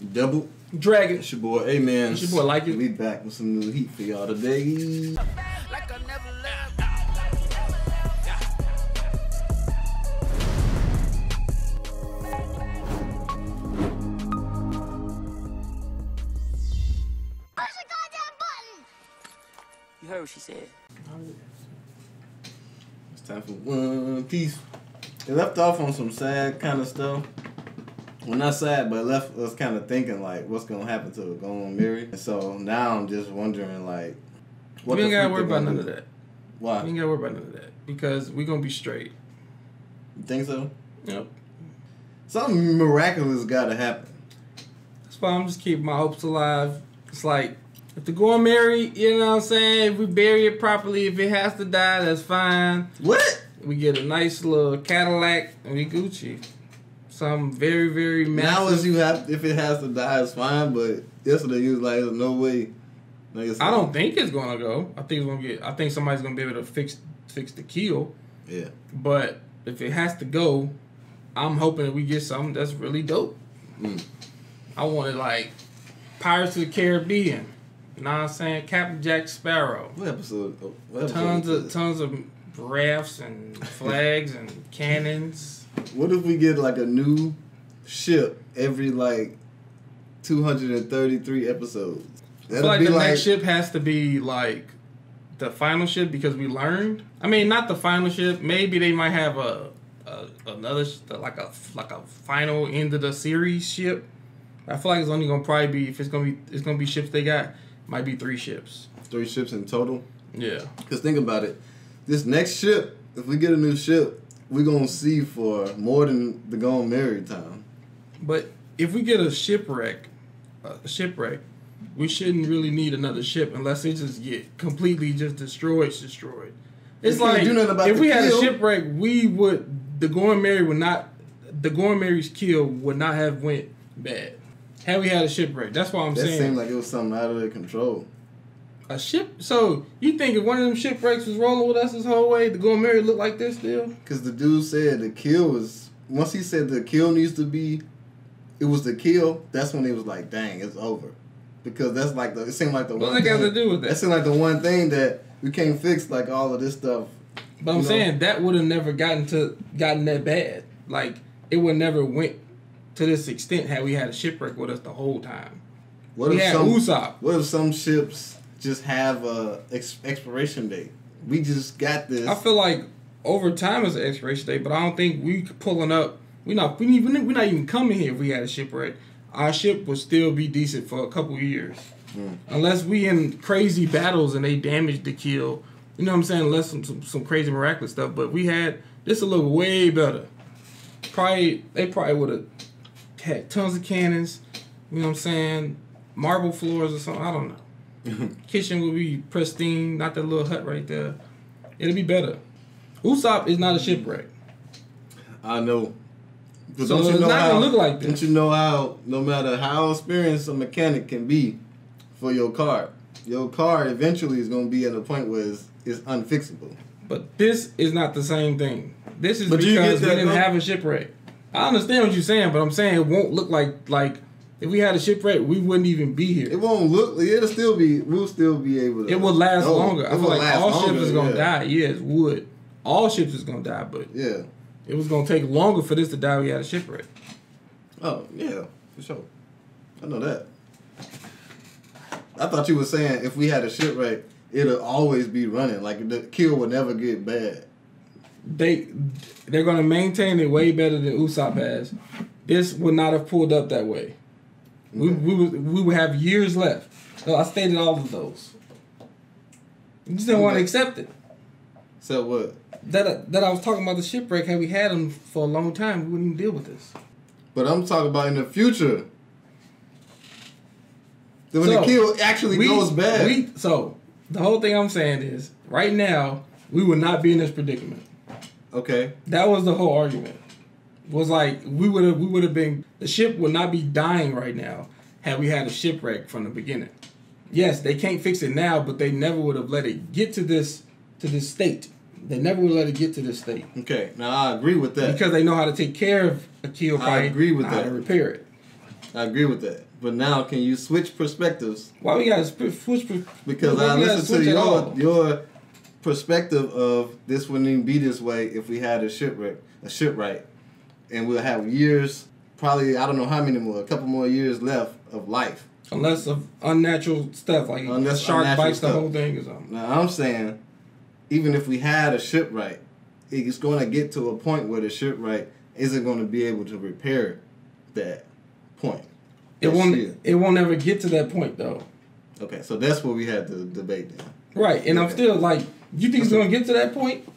Double. Dragon. It's your boy, hey man. It's your boy, like it. We back with some new heat for y'all today. like I never left. Push the goddamn button! You heard what she said. It's time for One Piece. It left off on some sad kind of stuff. Well, not sad, but left us kind of thinking like, what's gonna happen to it? Going Merry? And so now I'm just wondering like, what we ain't gotta worry about none do? of that. Why? We ain't gotta worry about none of that because we gonna be straight. You think so? Yep. Something miraculous got to happen. That's why I'm just keeping my hopes alive. It's like if the going Merry, you know what I'm saying. If we bury it properly, if it has to die, that's fine. What? We get a nice little Cadillac and we Gucci. Some very very Now massive. as you have, if it has to die, it's fine. But yesterday you was like, there's no way. Like I don't think it's gonna go. I think it's gonna get. I think somebody's gonna be able to fix fix the keel. Yeah. But if it has to go, I'm hoping that we get something that's really dope. Mm. I wanted like Pirates of the Caribbean. You know what I'm saying? Captain Jack Sparrow. What episode? What episode Tons of tons of rafts and flags and cannons. What if we get like a new ship every like 233 episodes? I feel like the next ship has to be like the final ship because we learned. I mean, not the final ship. Maybe they might have a, a another like a like a final end of the series ship. I feel like it's only gonna probably be if it's gonna be it's gonna be ships they got might be three ships. three ships in total. Yeah, Cause think about it, this next ship, if we get a new ship, we're gonna see for more than the Gone Married time. but if we get a shipwreck, a shipwreck, we shouldn't really need another ship unless it just get completely just destroyed, destroyed. It's can't like do nothing about if we had a shipwreck, we would the Going Merry would not the Going Merry's keel would not have went bad. Had we had a shipwreck, that's why I'm That saying seemed like it was something out of their control. A ship. So you think if one of them shipwrecks was rolling with us this whole way, the Going Merry look like this still? Cause the dude said the keel was once he said the keel needs to be, it was the keel. That's when he was like, "Dang, it's over," because that's like the it seemed like the What one. they got thing- to do with That that? seemed like the one thing that we can't fix, like all of this stuff. But I'm know? saying that would have never gotten to gotten that bad. Like it would never went to this extent had we had a shipwreck with us the whole time. What we if some Usopp. What if some ships just have a ex- expiration date? We just got this. I feel like over time is an expiration date, but I don't think we pulling up. We not we even we're not even coming here if we had a shipwreck. Our ship would still be decent for a couple years, Mm. unless we in crazy battles and they damage the keel. You know what I'm saying? Unless some some, some crazy miraculous stuff. But we had this will look way better. Probably they probably would have had tons of cannons. You know what I'm saying? Marble floors or something. I don't know. Kitchen will be pristine, not that little hut right there. It'll be better. Usopp is not a shipwreck. I know. But So it's not gonna look like that. Don't you know how? No matter how experienced a mechanic can be, for your car, your car eventually is going to be at a point where it's, it's unfixable. But this is not the same thing. This is But because we didn't though? have a shipwreck. I understand what you're saying, but I'm saying it won't look like like if we had a shipwreck, we wouldn't even be here. It won't look. It'll still be. We'll still be able to. It will last longer. I feel like all longer, ships is gonna yeah. die. Yes, would. All ships is gonna die, but Yeah. it was gonna take longer for this to die. We had a shipwreck. Oh yeah, for sure. I know that. I thought you were saying if we had a shipwreck, it'll always be running. Like the keel will never get bad. they they're gonna maintain it way better than Usopp has. This would not have pulled up that way. We we would we would have years left. So I stated all of those. You just didn't want to accept it. So what? That that I was talking about the shipwreck. Had we had them for a long time, we wouldn't even deal with this. But I'm talking about in the future. When So, the keel actually We- goes bad. We, so the whole thing I'm saying is, right now we would not be in this predicament. okay. That was the whole argument. Was like we would have we would have been the ship would not be dying right now had we had a shipwreck from the beginning. Yes, they can't fix it now, but they never would have let it get to this to this state. They never would let it get to this state Okay. Now I agree with that. because they know how to take care of a keel I agree with that. repair it. I agree with that. But now, can you switch perspectives? Why we gotta switch? per- Because I listened to your your perspective of this wouldn't even be this way if we had a shipwreck, a shipwright, and we'll have years, probably I don't know how many more, a couple more years left of life. Unless of unnatural stuff like Unless shark bites the whole thing or something. Now I'm saying, even if we had a shipwright, it's going to get to a point where the shipwright isn't going to be able to repair that point. It won't. ship. It won't ever get to that point though. Okay, so that's what we had to debate then. Right, and I'm still like, you think it's gonna get to that point?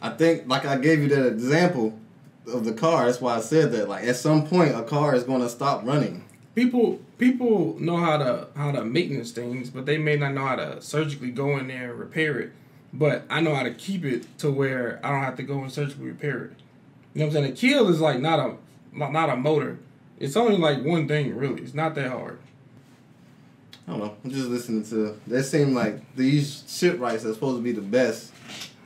I think, like I gave you that example of the car. That's why I said that. Like at some point, a car is going to stop running. People people know how to how to maintenance things, but they may not know how to surgically go in there and repair it. But I know how to keep it to where I don't have to go and surgically repair it. You know what I'm saying? A keel is like not a not not a motor. It's only like one thing really. It's not that hard. I don't know. I'm just listening to. that. seem like these shipwrights that's supposed to be the best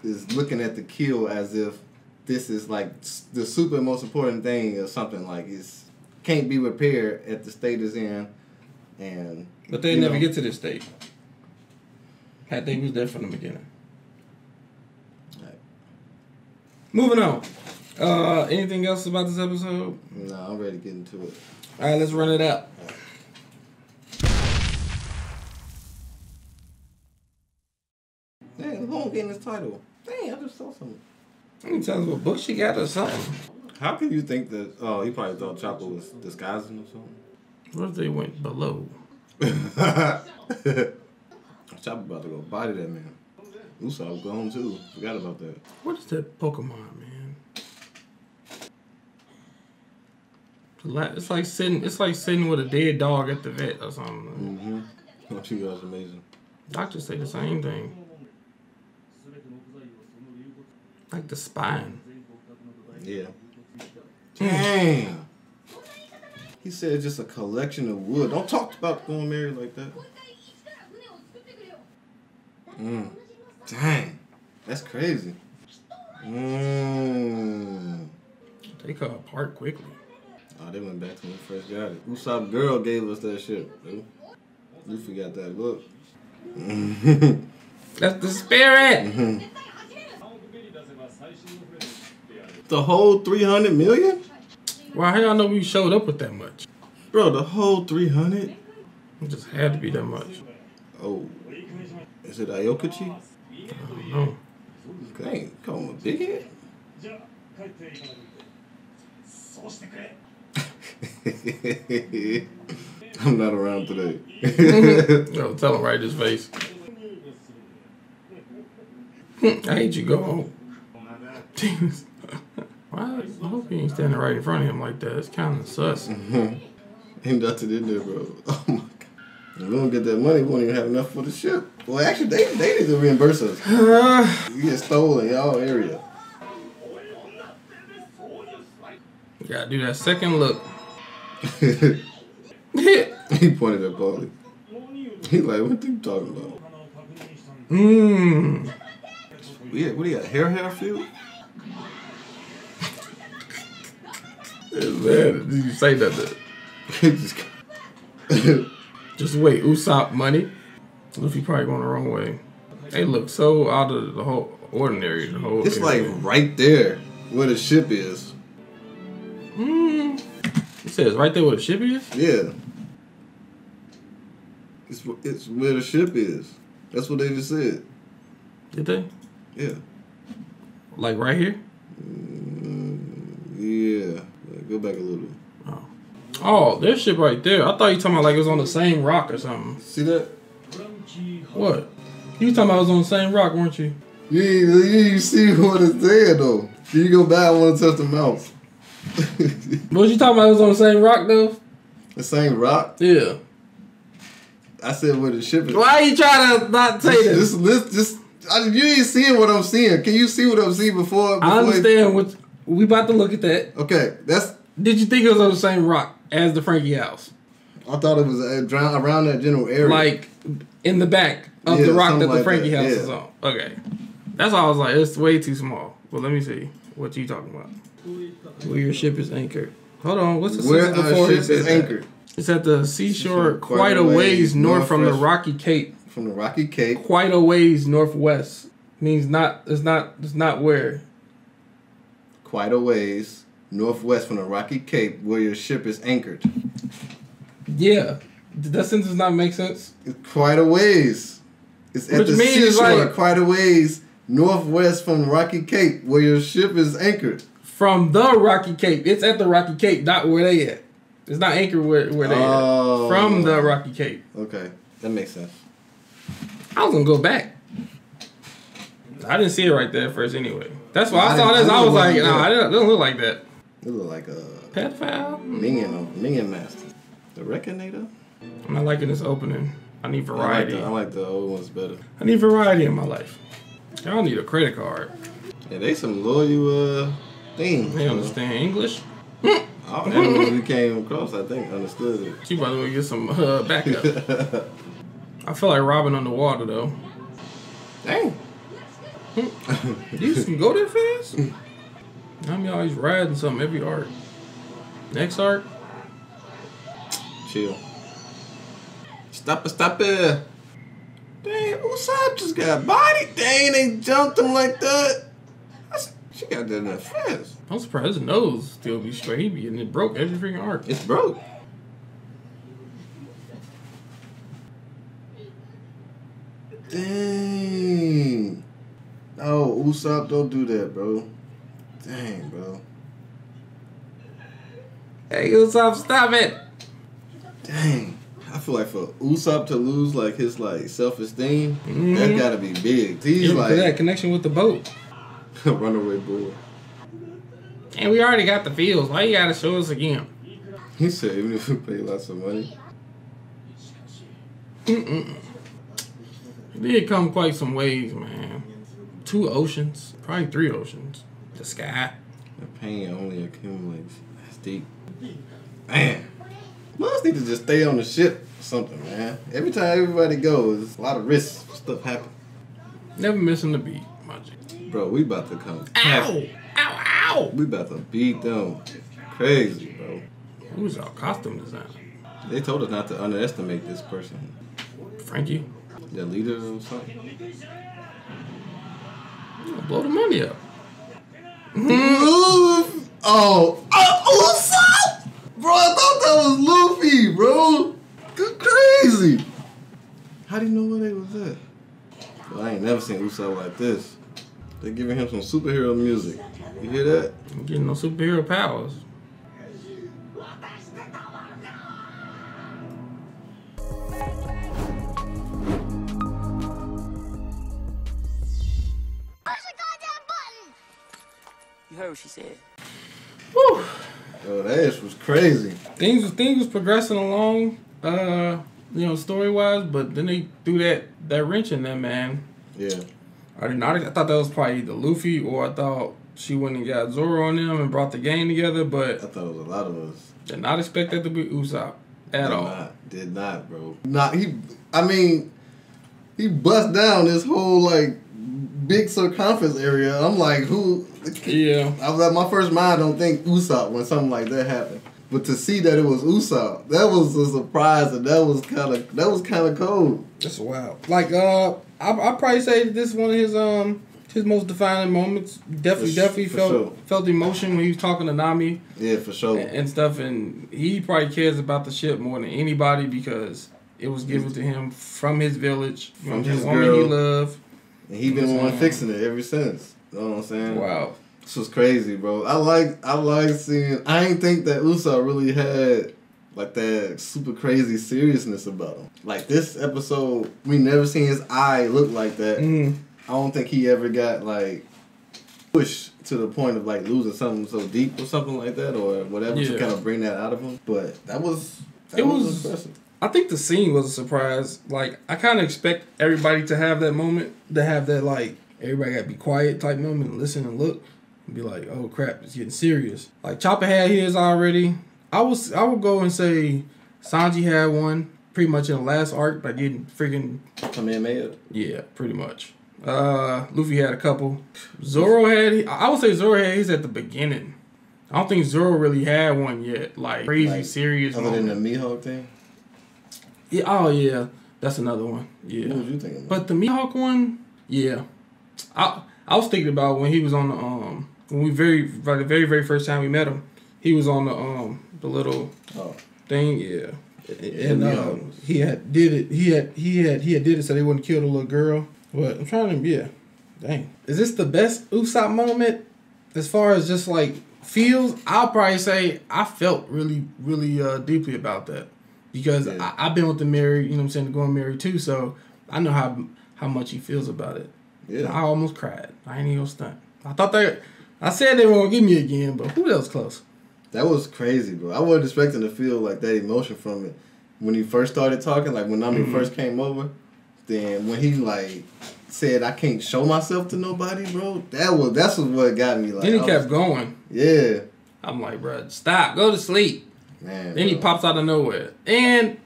is looking at the keel as if this is like the super most important thing or something like it's can't be repaired at the state it's in, and But they never know, get to this state. Had they was there from the beginning. Right. Moving on. Uh, anything else about this episode? No, I'm ready to get into it. All right, let's run it out. Dang, who won't get in this title? Dang, I just saw something. You can tell us what book she got or something. How can you think that? Oh, he probably thought Chopper was disguising or something. What if they went below? Chopper about to go body that man. Usopp go home too. Forgot about that. What is that Pokemon, man? It's like sitting. It's like sitting with a dead dog at the vet or something. Mm-hmm. Don't you guys amazing? Doctors say the same thing. Like the spine. Yeah. Dang. He said just a collection of wood. Don't talk about going married like that. Mm. Dang. That's crazy. Mm. They cut apart quickly. Oh, they went back to when we first got it. Usopp Girl gave us that shit, dude. You forgot that look. Mm-hmm. That's the spirit. Mm-hmm. The whole 300 million? Well, y'all know we showed up with that much? Bro, the whole 300? It just had to be that much. Oh. Is it Ayokuchi? I don't know. Dang, big head? I'm not around today. Mm-hmm. Yo, tell him right his face. I hate you, go home. Why? I hope he ain't standing right in front of him like that. It's kind of sus. ain't nothing in there, bro. Oh my god. If we don't get that money, we won't even have enough for the ship. Well, actually, they, they need to reimburse us. Uh. you get stolen y'all area. You gotta do that second look. he pointed at Paulie. He like, what you talking about? Mmm. Yeah, what do you got? Hair hair field? Man, did you say that? Just- Just wait. Usopp money. Luffy probably going the wrong way. They look so out of the whole ordinary. The whole. it's like right there where the ship is. Mm. It says right there where the ship is. Yeah. It's, it's where the ship is. That's what they just said. Did they? Yeah. Like right here? Mm, yeah. Go back a little bit. Oh. Oh, this shit right there. I thought you talking about like it was on the same rock or something. See that? What? You talking about it was on the same rock, weren't you? You ain't, you ain't see what it's there though. You go back, I want to touch the mouth. what you talking about? It was on the same rock though. The same rock? Yeah. I said where the ship is. Why are you trying to not take it? Just, just, just you ain't seeing what I'm seeing. Can you see what I'm seeing before? before I understand it? what we about to look at that. Okay, that's did you think it was on the same rock as the Franky house? I thought it was uh, around that general area. Like in the back of Yeah, the rock that something the like Franky that, house yeah. is on. Okay. That's why I was like, it's way too small. Well, let me see what you talking about. Where your ship is anchored. Hold on, what's the Where our before he ship is that? anchored It's at the seashore, Seashore, quite a ways north from the Rocky Cape. from the Rocky Cape. Quite a ways northwest means not. It's not. It's not where. quite a ways northwest from the Rocky Cape where your ship is anchored. Yeah, did that sentence not make sense? It's quite a ways. It's at the seashore, like- quite a ways northwest from Rocky Cape where your ship is anchored. From the Rocky Cape, it's at the Rocky Cape, not where they at. It's not anchored where where they Oh. at. From the Rocky Cape. Okay, that makes sense. I was gonna go back. I didn't see it right there at first anyway. That's why I, I saw this. I was like, no, at I it. didn't, it doesn't look like that. It look like a Pedophile? minion, minion master, the Reconator. I'm not liking this opening. I need I like, variety. the, I like the old ones better. I need variety in my life. Y'all need a credit card. Yeah, they some loyal uh things. They understand English. All the animals we came across, I think, understood She about to go get some uh, backup. I feel like Robin underwater though. Dang. You can go that fast? I'm always riding something every arc. Next arc, Chill. Stop it, stop it. Dang, Usopp just got body. Dang, they jumped him like that. That's, she got that in that fast. I'm surprised his nose still be straight. And it broke every freaking arc. It's broke. Dang. Oh, Usopp, don't do that, bro. Dang, bro. Hey, Usopp, stop it! Dang. I feel like for Usopp to lose like his like self esteem, Mhm. that gotta be big. He's Yeah, because that connection with the boat. runaway boy. And we already got the feels. Why you gotta show us again? He said even if we pay lots of money. Mm-mm. It did come quite some ways, man. Two oceans, probably three oceans. The sky. The pain only accumulates. That's deep. Man. Must need to just stay on the ship or something, man. Every time everybody goes, a lot of risks. Stuff happen. Never missing the beat, my G. Bro, we about to come. Ow! Ow! Ow! We about to beat them. Crazy, bro. Who's our costume designer? They told us not to underestimate this person. Franky. The leader or something. Blow the money up. Luffy. Oh, uh, oh, Usopp! Bro, I thought that was Luffy, bro. Good crazy. How do you know where they was at? Well, I ain't never seen Usopp like this. They're giving him some superhero music. You hear that? I'm getting no superhero powers. Push the goddamn button! You heard what she said. Yo, that was crazy. Things things was progressing along, uh, you know, story wise, but then they threw that that wrench in there, man. Yeah. I did not. I thought that was probably either Luffy or I thought she went and got Zoro on them and brought the gang together, but I thought it was a lot of us. did not expect that to be Usopp at did all. Not, did not, bro. Not he. I mean, he bust down this whole like big circumference area. I'm like, who? Yeah. I was like, my first mind don't think Usopp when something like that happened. But to see that it was Usopp, that was a surprise, and that was kind of that was kind of cold. That's wild. Like, uh, I I probably say this is one of his um his most defining moments. Definitely, For definitely for felt sure. felt emotion when he was talking to Nami Yeah, for sure. and, and stuff, and he probably cares about the ship more than anybody because it was given to him from his village, From from his woman he girl. loved. And he been the one fixing it ever since. You know what I'm saying? Wow. This was crazy, bro. I like I like seeing. I ain't think that Usopp really had like that super crazy seriousness about him. Like this episode, we never seen his eye look like that. Mm. I don't think he ever got like pushed to the point of like losing something so deep or something like that or whatever to kind of bring that out of him. But that was that It was- impressive. I think the scene was a surprise. Like I kind of expect everybody to have that moment, to have that like everybody got to be quiet type moment, and listen and look, and be like, "Oh crap, it's getting serious." Like Chopper had his already. I was I would go and say Sanji had one pretty much in the last arc by getting freaking Kamehameha. yeah, pretty much. Uh, Luffy had a couple. Zoro had I would say Zoro had his at the beginning. I don't think Zoro really had one yet. Like crazy Like, serious. Other than the Mihawk thing. Yeah, oh yeah, that's another one. Yeah, What was you thinking? About? but the Mihawk one, yeah, I I was thinking about when he was on the um when we very by the very very first time we met him, he was on the um the little oh, thing, yeah. And Yeah, um, he had did it. He had he had he had did it so they wouldn't kill the little girl. But I'm trying to yeah, dang. Is this the best Usopp moment as far as just like feels? I'll probably say I felt really really uh, deeply about that because Yeah. I, I've been with the Mary. You know what I'm saying, the going Merry too. So I know how how much he feels about it. Yeah. I almost cried. I ain't even gonna stunt. I thought they. I said they were gonna give me again, but who else close? That was crazy, bro. I wasn't expecting to feel like that emotion from it when he first started talking. Like when Nami Mm-hmm. first came over, then when he like said, "I can't show myself to nobody," bro. That was that's what got me. Like Then he kept was- going. yeah, I'm like, bro, stop, go to sleep. Man. Then he pops out of nowhere, and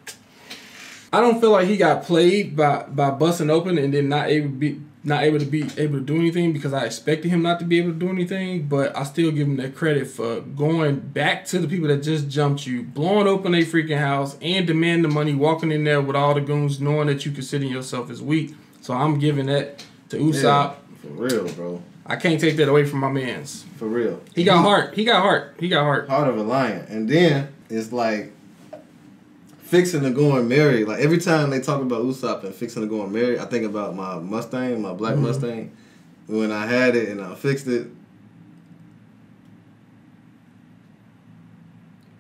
I don't feel like he got played by by busting open and then not able to be not able to be able to do anything because I expected him not to be able to do anything. But I still give him that credit for going back to the people that just jumped you, blowing open a freaking house, and demanding the money, walking in there with all the goons, knowing that you considering yourself as weak. So I'm giving that to Usopp. Yeah, for real, bro. I can't take that away from my man's. For real. He got heart. He got heart. He got heart. Heart of a lion, and then it's like fixing to go and marry. Like every time they talk about Usopp and fixing to go and marry, I think about my Mustang, my black Mhm. Mustang. When I had it and I fixed it.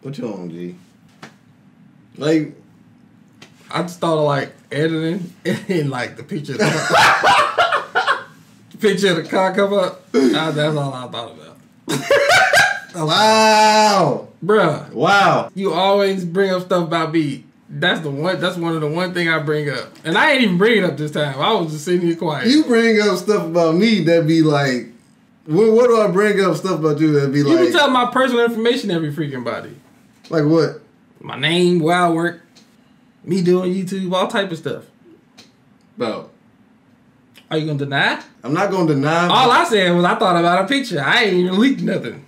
What you on, G? Like I just thought of like editing and like the picture of the picture of the car come up. That's all I thought about. wow, Bruh, wow. you always bring up stuff about me. That's the one that's one of the one thing I bring up. And I ain't even bring it up this time. I was just sitting here quiet. You bring up stuff about me that be like, what, what do I bring up stuff about you that be You like, can tell my personal information every freaking body. like what? My name, where I work, me doing YouTube, all type of stuff. Bro, Are you gonna deny? I'm not gonna deny. All I said was I thought about a picture. I ain't even leaked nothing.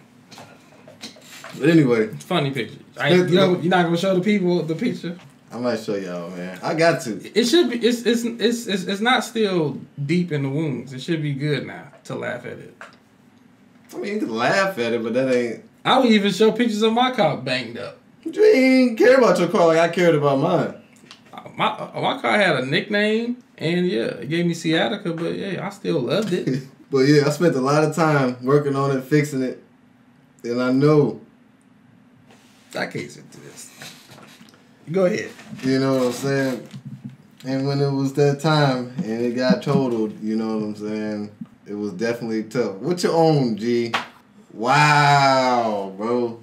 But anyway, funny picture. You know, you're not gonna show the people the picture. I might show y'all, man. I got to. It should be. It's it's it's it's, it's not still deep in the wounds. It should be good now to laugh at it. I mean, you can laugh at it, but that ain't. I would even show pictures of my car banged up. You ain't care about your car like I cared about mine. Uh, my uh, my car had a nickname, and yeah, it gave me sciatica, but yeah, I still loved it. but yeah, I spent a lot of time working on it, fixing it, and I know, I can't sit to this. Go ahead. you know what I'm saying. And when it was that time and it got totaled, you know what I'm saying. It was definitely tough. What you own, G? Wow, bro.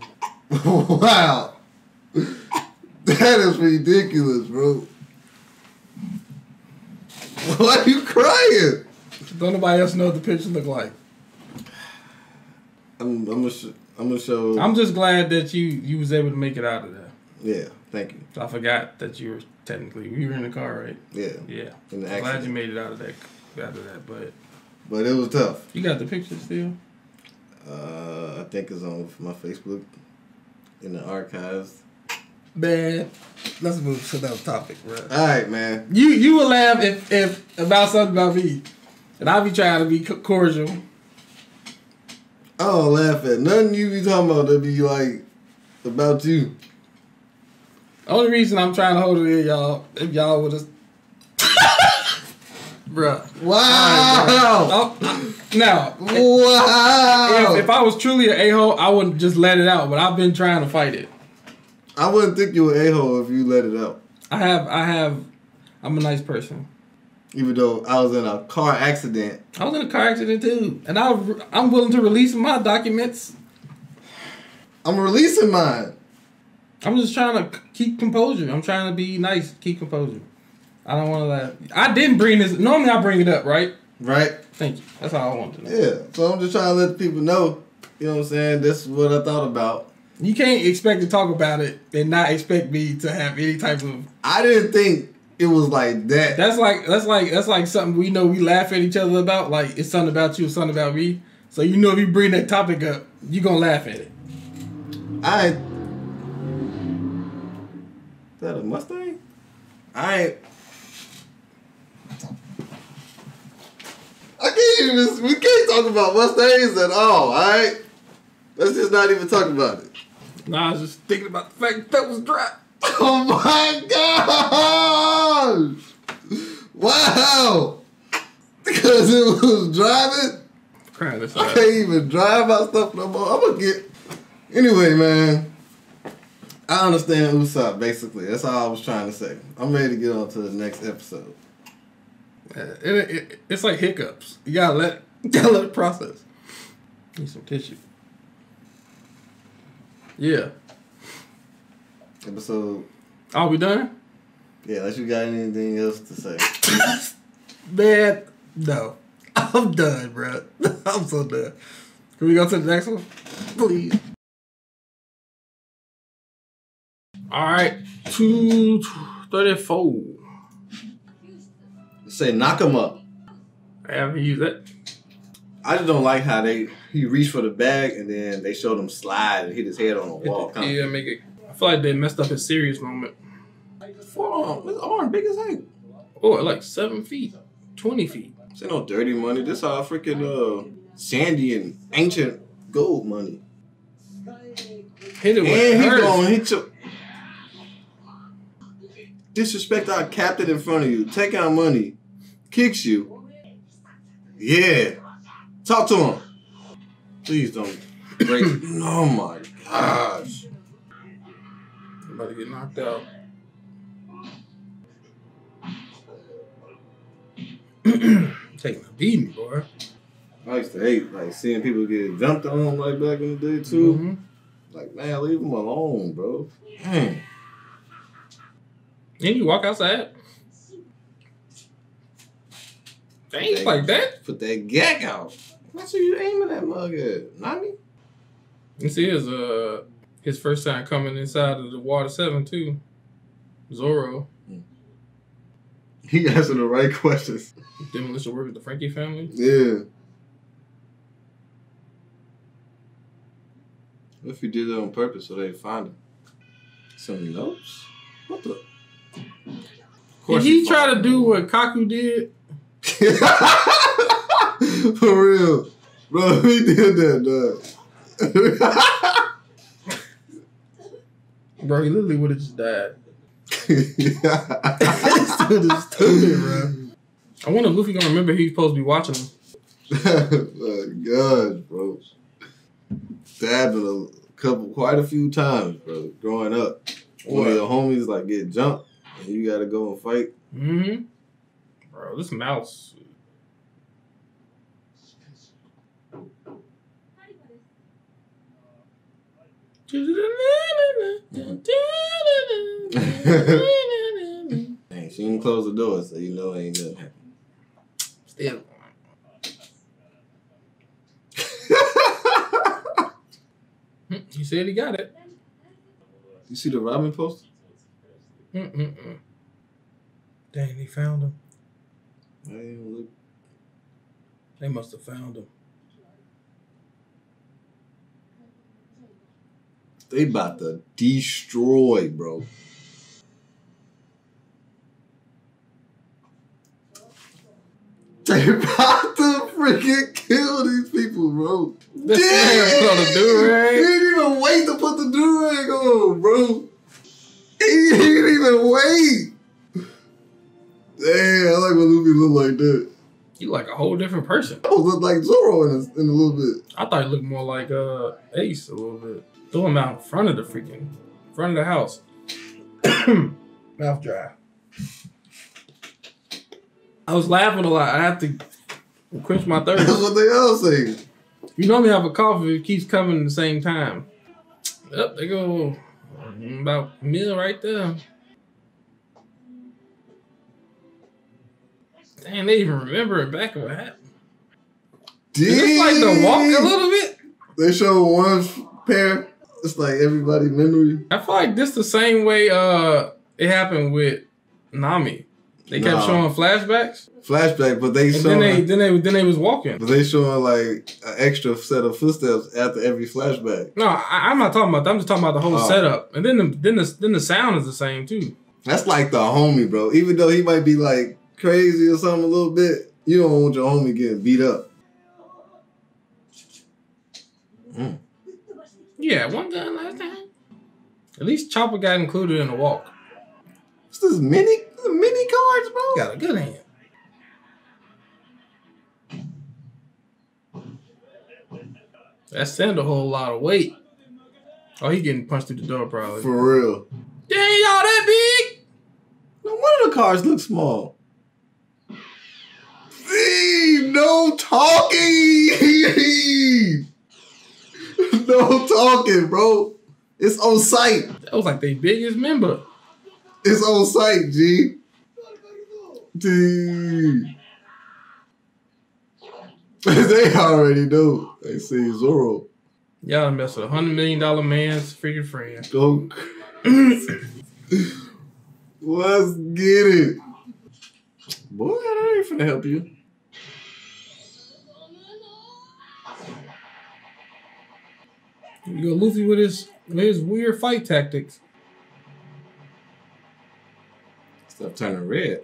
wow. That is ridiculous, bro. Why are you crying? Don't nobody else know what the picture look like. I'm, I'm gonna, sh- I'm gonna show. I'm just glad that you you was able to make it out of there. yeah, thank you. I forgot that you were technically you were in the car, right? Yeah, Yeah. the Glad you made it out of that out of that, but But it was tough. you got the picture still. Uh, I think it's on my Facebook in the archives. Man, let's move to another topic, bro. All right, man. You you will laugh if if about something about me, and I'll be trying to be cordial. I don't laugh at nothing you be talking about that be like about you. Only reason I'm trying to hold it in, y'all, if y'all would have, bruh. Wow! Now, Wow! if, if I was truly an a hole, I wouldn't just let it out. But I've been trying to fight it. I wouldn't think you were a hole if you let it out. I have, I have, I'm a nice person. Even though I was in a car accident. I was in a car accident too, and I, I'm willing to release my documents. I'm releasing mine. I'm just trying to keep composure. I'm trying to be nice, keep composure. I don't want to laugh. I didn't bring this. Normally, I bring it up, right? Right? Thank you. That's all I wanted to know. Yeah. So I'm just trying to let people know, you know what I'm saying? This is what I thought about. You can't expect to talk about it and not expect me to have any type of. I didn't think it was like that. That's like that's like that's like something we know we laugh at each other about. Like it's something about you, it's something about me. So you know if you bring that topic up, you gonna laugh at it. I. Is that a Mustang? I. I can't even. We can't talk about Mustangs at all. All right. Let's just not even talk about it. Nah, I was just thinking about the fact that, that was dry. Oh my gosh! Wow! Because it was driving. Crying I can't even drive my stuff no more. I'm gonna get. Anyway, man. I understand Usopp, basically. That's all I was trying to say. I'm ready to get on to the next episode. Uh, It, it, it's like hiccups. You gotta let you gotta let it process. Need some tissue. Yeah. Episode. Are we done? Yeah, unless you got anything else to say. Man, no. I'm done, bro. I'm so done. Can we go to the next one? Please. All right. 234. say knock him up. I haven't used that. I just don't like how they he reached for the bag and then they showed him slide and hit his head on a wall. Yeah, make it. I feel like they messed up his serious moment. Forearm, his arm big as heck. Oh, like seven feet, 20 feet. This ain't no dirty money. This all freaking uh sandy and ancient gold money. Hit it with And he gonna hit you. Disrespect our captain in front of you. Take our money. Kicks you. Yeah. Talk to him. Please don't break. oh my gosh. I'm about to get knocked out. Taking a beating, boy. I used to hate like seeing people get jumped on like back in the day too. Mhm. Like man, leave them alone, bro. Dang. And you walk outside. Things like that. Put that gag out. That's who you aiming that mug at. Not me. This is uh his first time coming inside of the Water Seven too. Zoro, He answered the right questions. demolition work with the Franky family. Yeah. What if he did it on purpose so they'd find him? Some notes? What the? Of Did he try to do what Kaku did? For real. Bro, he did that, dog. Bro, he literally would have just died. this dude is stupid, bro. I wonder if Luffy gonna remember he's supposed to be watching him. My gosh, bro. Stabbed it a couple, quite a few times, bro. Growing up, one of your homies like get jumped, and you gotta go and fight. Mm-hmm. Bro, this mouse. Dang, she didn't close the door, so you know it ain't nothing happening. Still. He said he got it. You see the Robin poster? Mm-mm-mm. Dang, they found him. I look. They must have found him. They about to destroy, bro. They about to freaking kill these people, bro. Man put on a do-rag. He didn't even wait to put the do rag on, bro. He didn't even wait. Damn, I like when Luffy look like that. You like a whole different person. I look like Zoro in a, in a little bit. I thought he looked more like uh Ace a little bit. Throw him out in front of the freaking front of the house. Mouth dry. I was laughing a lot. I have to quench my That's thirst. what they all say. you normally have a cough if it keeps coming at the same time. Yep, they go about a meal right there. Damn, they even remember it back of what happened. Is this like the walk a little bit? They show one pair. It's like everybody memory. I feel like this the same way uh it happened with Nami. They kept Nah. showing flashbacks, Flashback, but they and then they then they then they was walking. but they showing like an extra set of footsteps after every flashback. No, I, I'm not talking about that. I'm just talking about the whole Oh. setup, and then the then the then the sound is the same too. That's like the homie, bro. Even though he might be like crazy or something a little bit, you don't want your homie getting beat up. Yeah, one gun last time. At least Chopper got included in the walk. This mini mini cards, bro? Got a good hand. That send a whole lot of weight. Oh, he getting punched through the door probably. For real. Dang, y'all that big? No wonder the cars look small. See, no talking. no talking, bro. It's on site. That was like their biggest member. It's on site, G. Dude. they already know. They see Zoro. Y'all messed with a hundred million dollar man's freaking friend. Go. Let's get it. Boy, I ain't finna help you. You go Luffy with his with his weird fight tactics. Stuff turning red.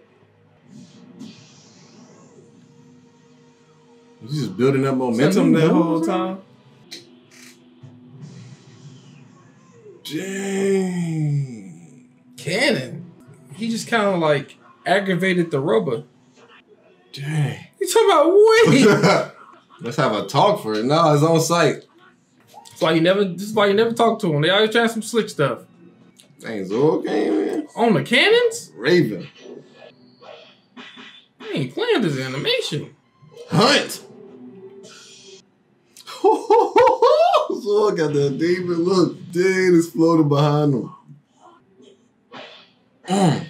You just building up momentum Something that whole time. Dang. Cannon. He just kind of like aggravated the rubber. Dang. You talking about weight? Let's have a talk for it. No, it's on site. Why you never. This is why you never talk to him. They always trying some slick stuff Dang, Zoro came in. on the cannons. Raven. I ain't playing this animation. Hunt. Zoro got that demon look. Dang, it's floating behind him. Mm.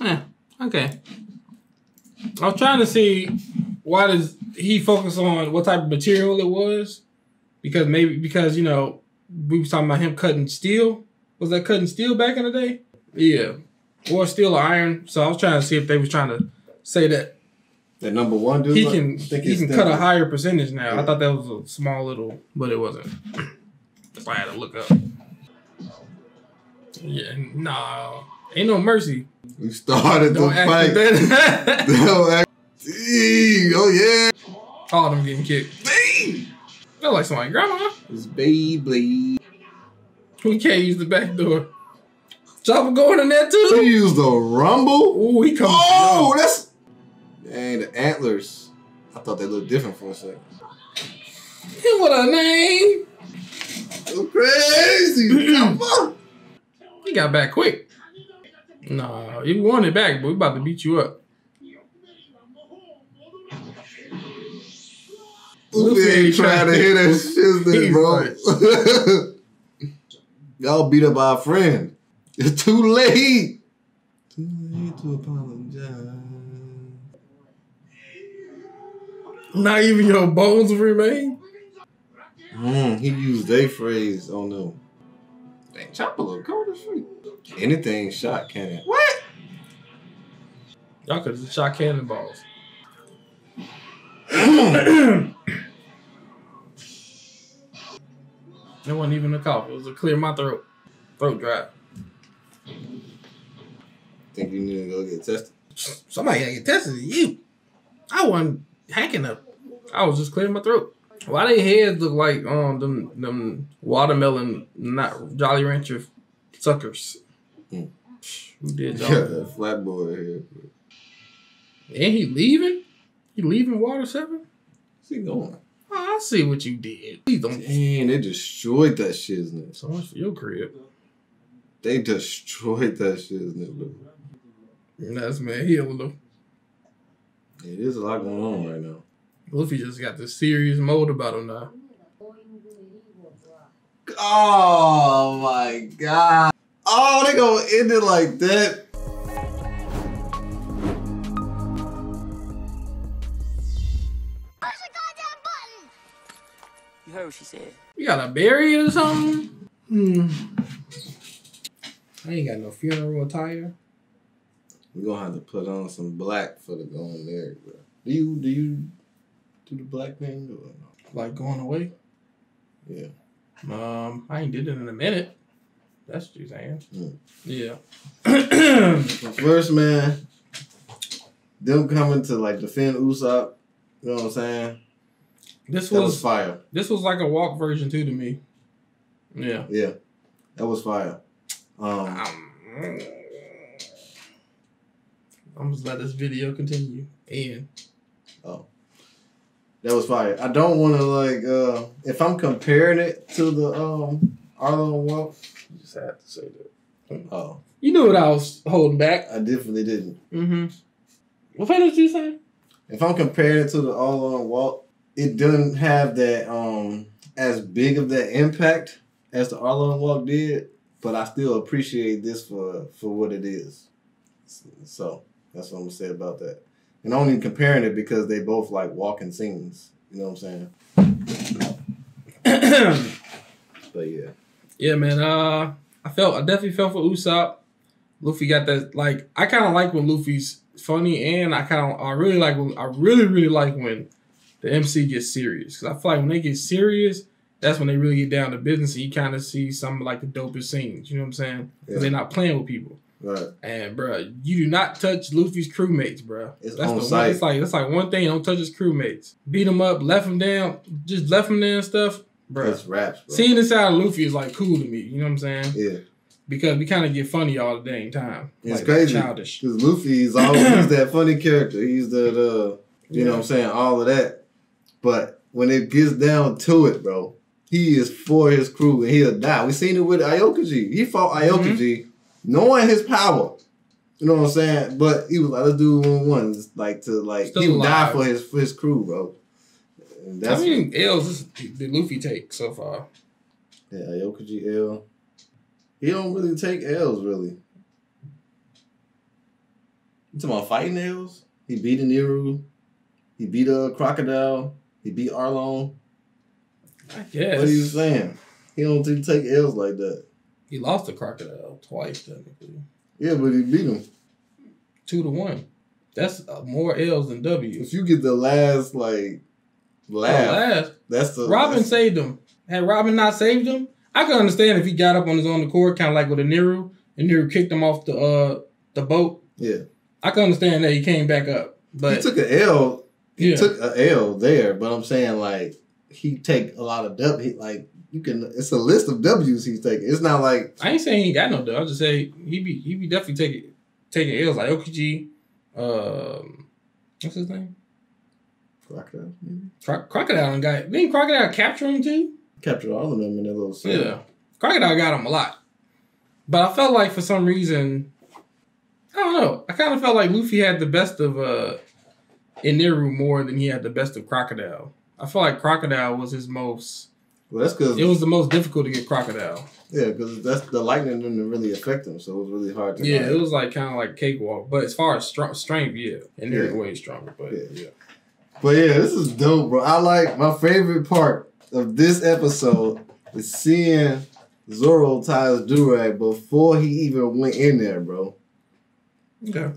Yeah. Okay. I was trying to see why does he focus on what type of material it was, because maybe because you know we was talking about him cutting steel. Was that cutting steel back in the day? Yeah, or steel or iron. So I was trying to see if they was trying to say that That number one dude. he can think he can cut a higher percentage now. I thought that was a small little, but it wasn't. That's why I had to look up. Yeah, no, ain't no mercy. We started the Don't act fight. that. Don't act- Dang, oh yeah. All of them getting kicked. Dang. Feel like somebody, grandma. It's Beyblade. We can't use the back door. Chopper going in there He too. used the rumble. Ooh, he coming. Oh, Oh, that's dang the antlers. I thought they looked different for a second. what a name. So crazy. He got back quick. Nah, he won it back, but we about to beat you up. Luffy ain't trying to hit that shiznit, He's bro. Y'all beat up our friend. It's too late. Too late to apologize. Not even your bones remain. Mm, he used a phrase on them. Dang, Chopper look cold as freak. Anything shot cannon. What? Y'all could have shot cannonballs. It wasn't even a cough. It was a clear my throat. Throat dry. Think you need to go get tested? Somebody gotta get tested. You. I wasn't hacking up. I was just clearing my throat. Why they heads look like um them them watermelon not Jolly Rancher suckers? Hmm. Who did Yeah, y'all? that flat boy here. And he leaving? He leaving Water Seven? What's he going? Oh, I see what you did. Please don't. Dang, they destroyed that shiznit. So much for your crib. They destroyed that shiznit, bro. That's man healing them. Yeah, there's a lot going on right now. Luffy just got this serious mode about him now. Oh my god. Oh, they gonna end it like that. You heard what she said. You gotta bury it or something? Hmm. I ain't got no funeral attire. We gonna have to put on some black for the going there, bro. Do you do you do the black thing or no? Like going away? Yeah. Um, I ain't did it in a minute. That's what you're saying. Mm. Yeah. First, man, them coming to like defend Usopp, you know what I'm saying? this That was was fire. this was like a walk version too to me. Yeah. Yeah, that was fire. Um, Um, I'm just let this video continue. And Oh. that was fire. I don't want to like uh if I'm comparing it to the um Arlong Walk. You just had to say that. Oh, You knew what I was holding back. I definitely didn't. Mm-hmm. What did you say? If I'm comparing it to the Arlong Walk, it doesn't have that um as big of that impact as the Arlong Walk did, but I still appreciate this for for what it is. So that's what I'm gonna say about that. And I'm only comparing it because they both like walking scenes. You know what I'm saying? But yeah. Yeah, man. Uh, I felt I definitely felt for Usopp. Luffy got that like I kind of like when Luffy's funny, and I kind of I really like when I really really like when the MC gets serious because I feel like when they get serious, that's when they really get down to business, and you kind of see some like the dopest scenes. You know what I'm saying? Because Yeah. they're not playing with people. Right. And bruh, you do not touch Luffy's crewmates, bruh. It's that's on the one. site. It's like that's like one thing. Don't touch his crewmates. Beat him up, left him down, just left him there and stuff, bruh. That's raps, bro. Seeing this side of Luffy is like cool to me. You know what I'm saying? yeah. Because we kind of get funny all the dang time. It's Like, crazy. Childish. Because Luffy's always he's that funny character. He's the, the you know what I'm saying, all of that. But when it gets down to it, bro, he is for his crew and he'll die. We seen it with Aokiji. He fought mm-hmm. Aokiji knowing his power. You know what I'm saying? But he was like, let's do one one. Like to like Still he would die for his for his crew, bro. And How that's many L's is did Luffy take so far? yeah, Aokiji L. He don't really take L's really. You talking about fighting L's? He beat Eneru. He beat a crocodile. He beat Arlong. I guess. What are you saying? He don't take L's like that. He lost the crocodile twice, technically. Yeah, but he beat him. Two to one. That's uh, more L's than W's. If you get the last like Laugh, last. that's the Robin that's- saved him. Had Robin not saved him, I could understand if he got up on his own accord, kind of like with a Eneru, and Eneru kicked him off the uh the boat. Yeah, I can understand that he came back up, but he took an L. He yeah, took a L there, but I'm saying like he take a lot of W. He, like you can, it's a list of W's he's taking. It's not like I ain't saying he ain't got no dub. I just say he be he be definitely taking taking L's like Aokiji. Um, what's his name? Crocodile. Maybe Cro- Crocodile and guy. Didn't Crocodile capture him too? captured all of them in that little scene. Yeah. Crocodile got him a lot. But I felt like for some reason, I don't know. I kind of felt like Luffy had the best of uh Eneru more than he had the best of Crocodile. I felt like Crocodile was his most. Well, that's because It was the most difficult to get Crocodile. yeah, because that's the lightning didn't really affect him, so it was really hard to. Yeah, like- it was like kind of like cakewalk. But as far as str- strength, yeah, Eneru Yeah. way stronger. But Yeah. yeah. But yeah, this is dope, bro. I like my favorite part of this episode is seeing Zoro tie his durag before he even went in there, bro. Okay.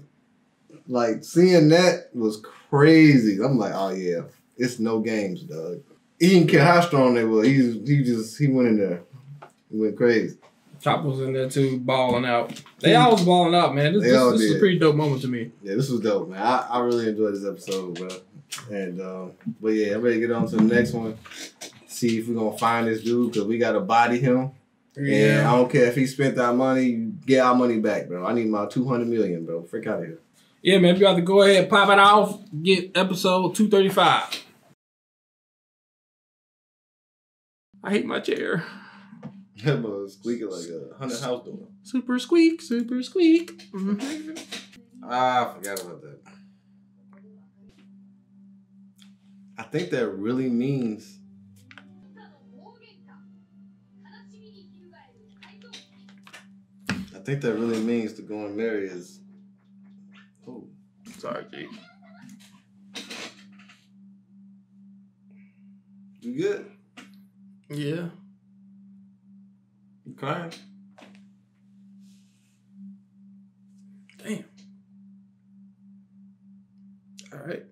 Like seeing that was crazy. I'm like, oh yeah, it's no games, dog. He didn't care how strong they were. He he just he went in there, he went crazy. Chop was in there too, balling out. They all was balling out, man. This, They this, this is a pretty dope moment to me. Yeah, this was dope, man. I, I really enjoyed this episode, bro. And um, but yeah, I'm ready to get on to the next one. See if we're gonna find this dude because we gotta body him. And I don't care if he spent our money, get our money back, bro. I need my two hundred million, bro. Freak out of here. Yeah, man, you have to go ahead, pop it off, get episode 235. I hate my chair. That was squeaking like a hundred house door. Super squeak, super squeak. Ah, I forgot about that. I think that really means I think that really means to go and marry is oh Sorry, G. you good? Yeah. You crying? Damn. All right.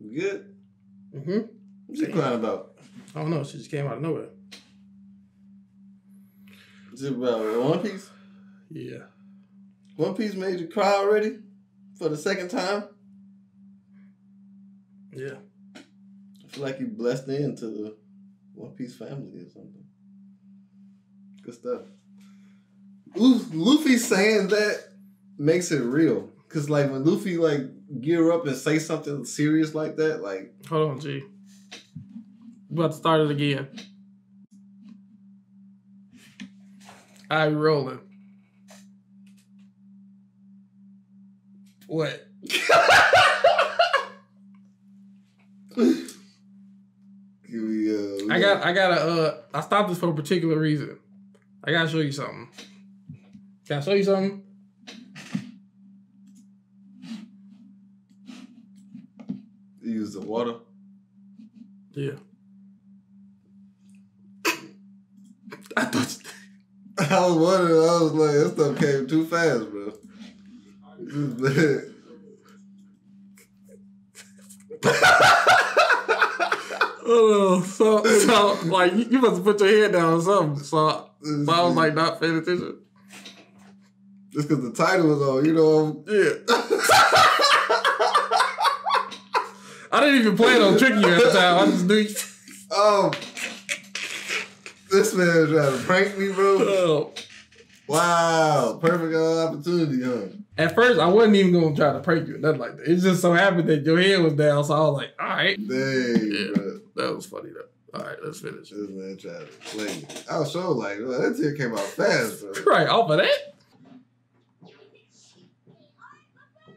You good? Mm-hmm. What you crying about? I don't know. She just came out of nowhere. Is it about One Piece? Yeah. One Piece made you cry already? For the second time? Yeah. I feel like you blessed into the One Piece family or something. Good stuff. Lu- Luffy saying that makes it real. Cause like when Luffy like gear up and say something serious like that, like Hold on, G. About to start it again. I rolling. What? I got I gotta uh I stopped this for a particular reason. I gotta show you something. Can I show you something? use the water. Yeah. I thought I was wondering, I was like, that stuff came too fast, bro. Oh, so so like you, you must put your head down or something. So, so I was like not paying attention. Just because the title was on, you know. Yeah. I didn't even plan on tricking you at the time. I just knew. You. Oh, this man trying to prank me, bro. Oh. Wow, perfect opportunity, huh? At first, I wasn't even gonna try to prank you, nothing like that. It just so happened that your head was down, so I was like, "All right, Dang, Yeah. bro. that was funny though." All right, let's finish. This man tried to play me. I was so like, well, that tear came out fast, bro. Right off of that.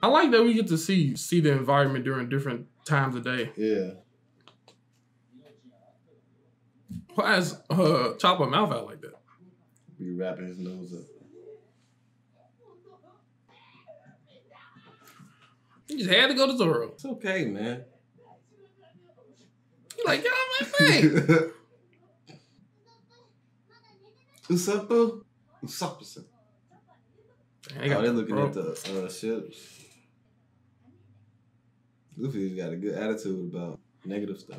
I like that we get to see see the environment during different times a day. Yeah. Why is uh Chopper mouth out like that? Be wrapping his nose up. He just had to go to Zoro. It's okay, man. He like, get off my face. Usopp? Usopp. They got Oh, they're looking at the uh, ships. Luffy's got a good attitude about negative stuff.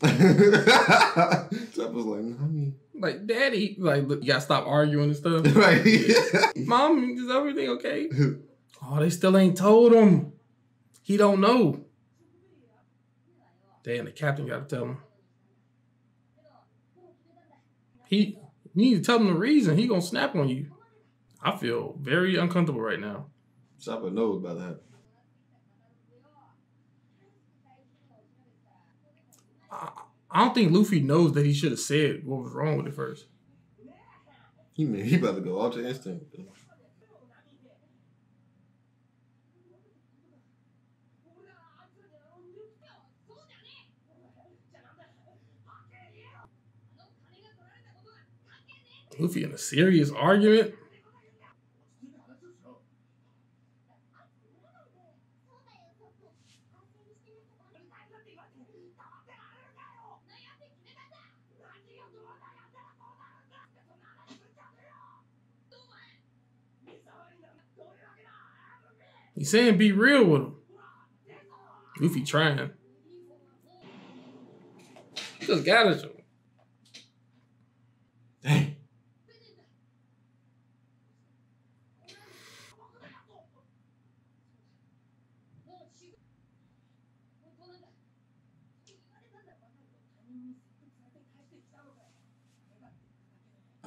Chopper's like, mommy. like, Daddy, like, look, you gotta stop arguing and stuff. Right. Mom, is everything okay? Oh, they still ain't told him. He don't know. Damn, the captain got to tell him. He you need to tell him the reason. He gonna snap on you. I feel very uncomfortable right now. Chopper knows about that. I, I don't think Luffy knows that he should have said what was wrong with it first. He mean he about to go ultra instinct. Luffy in a serious argument. He's saying be real with him. Luffy trying. He just got at you. Dang.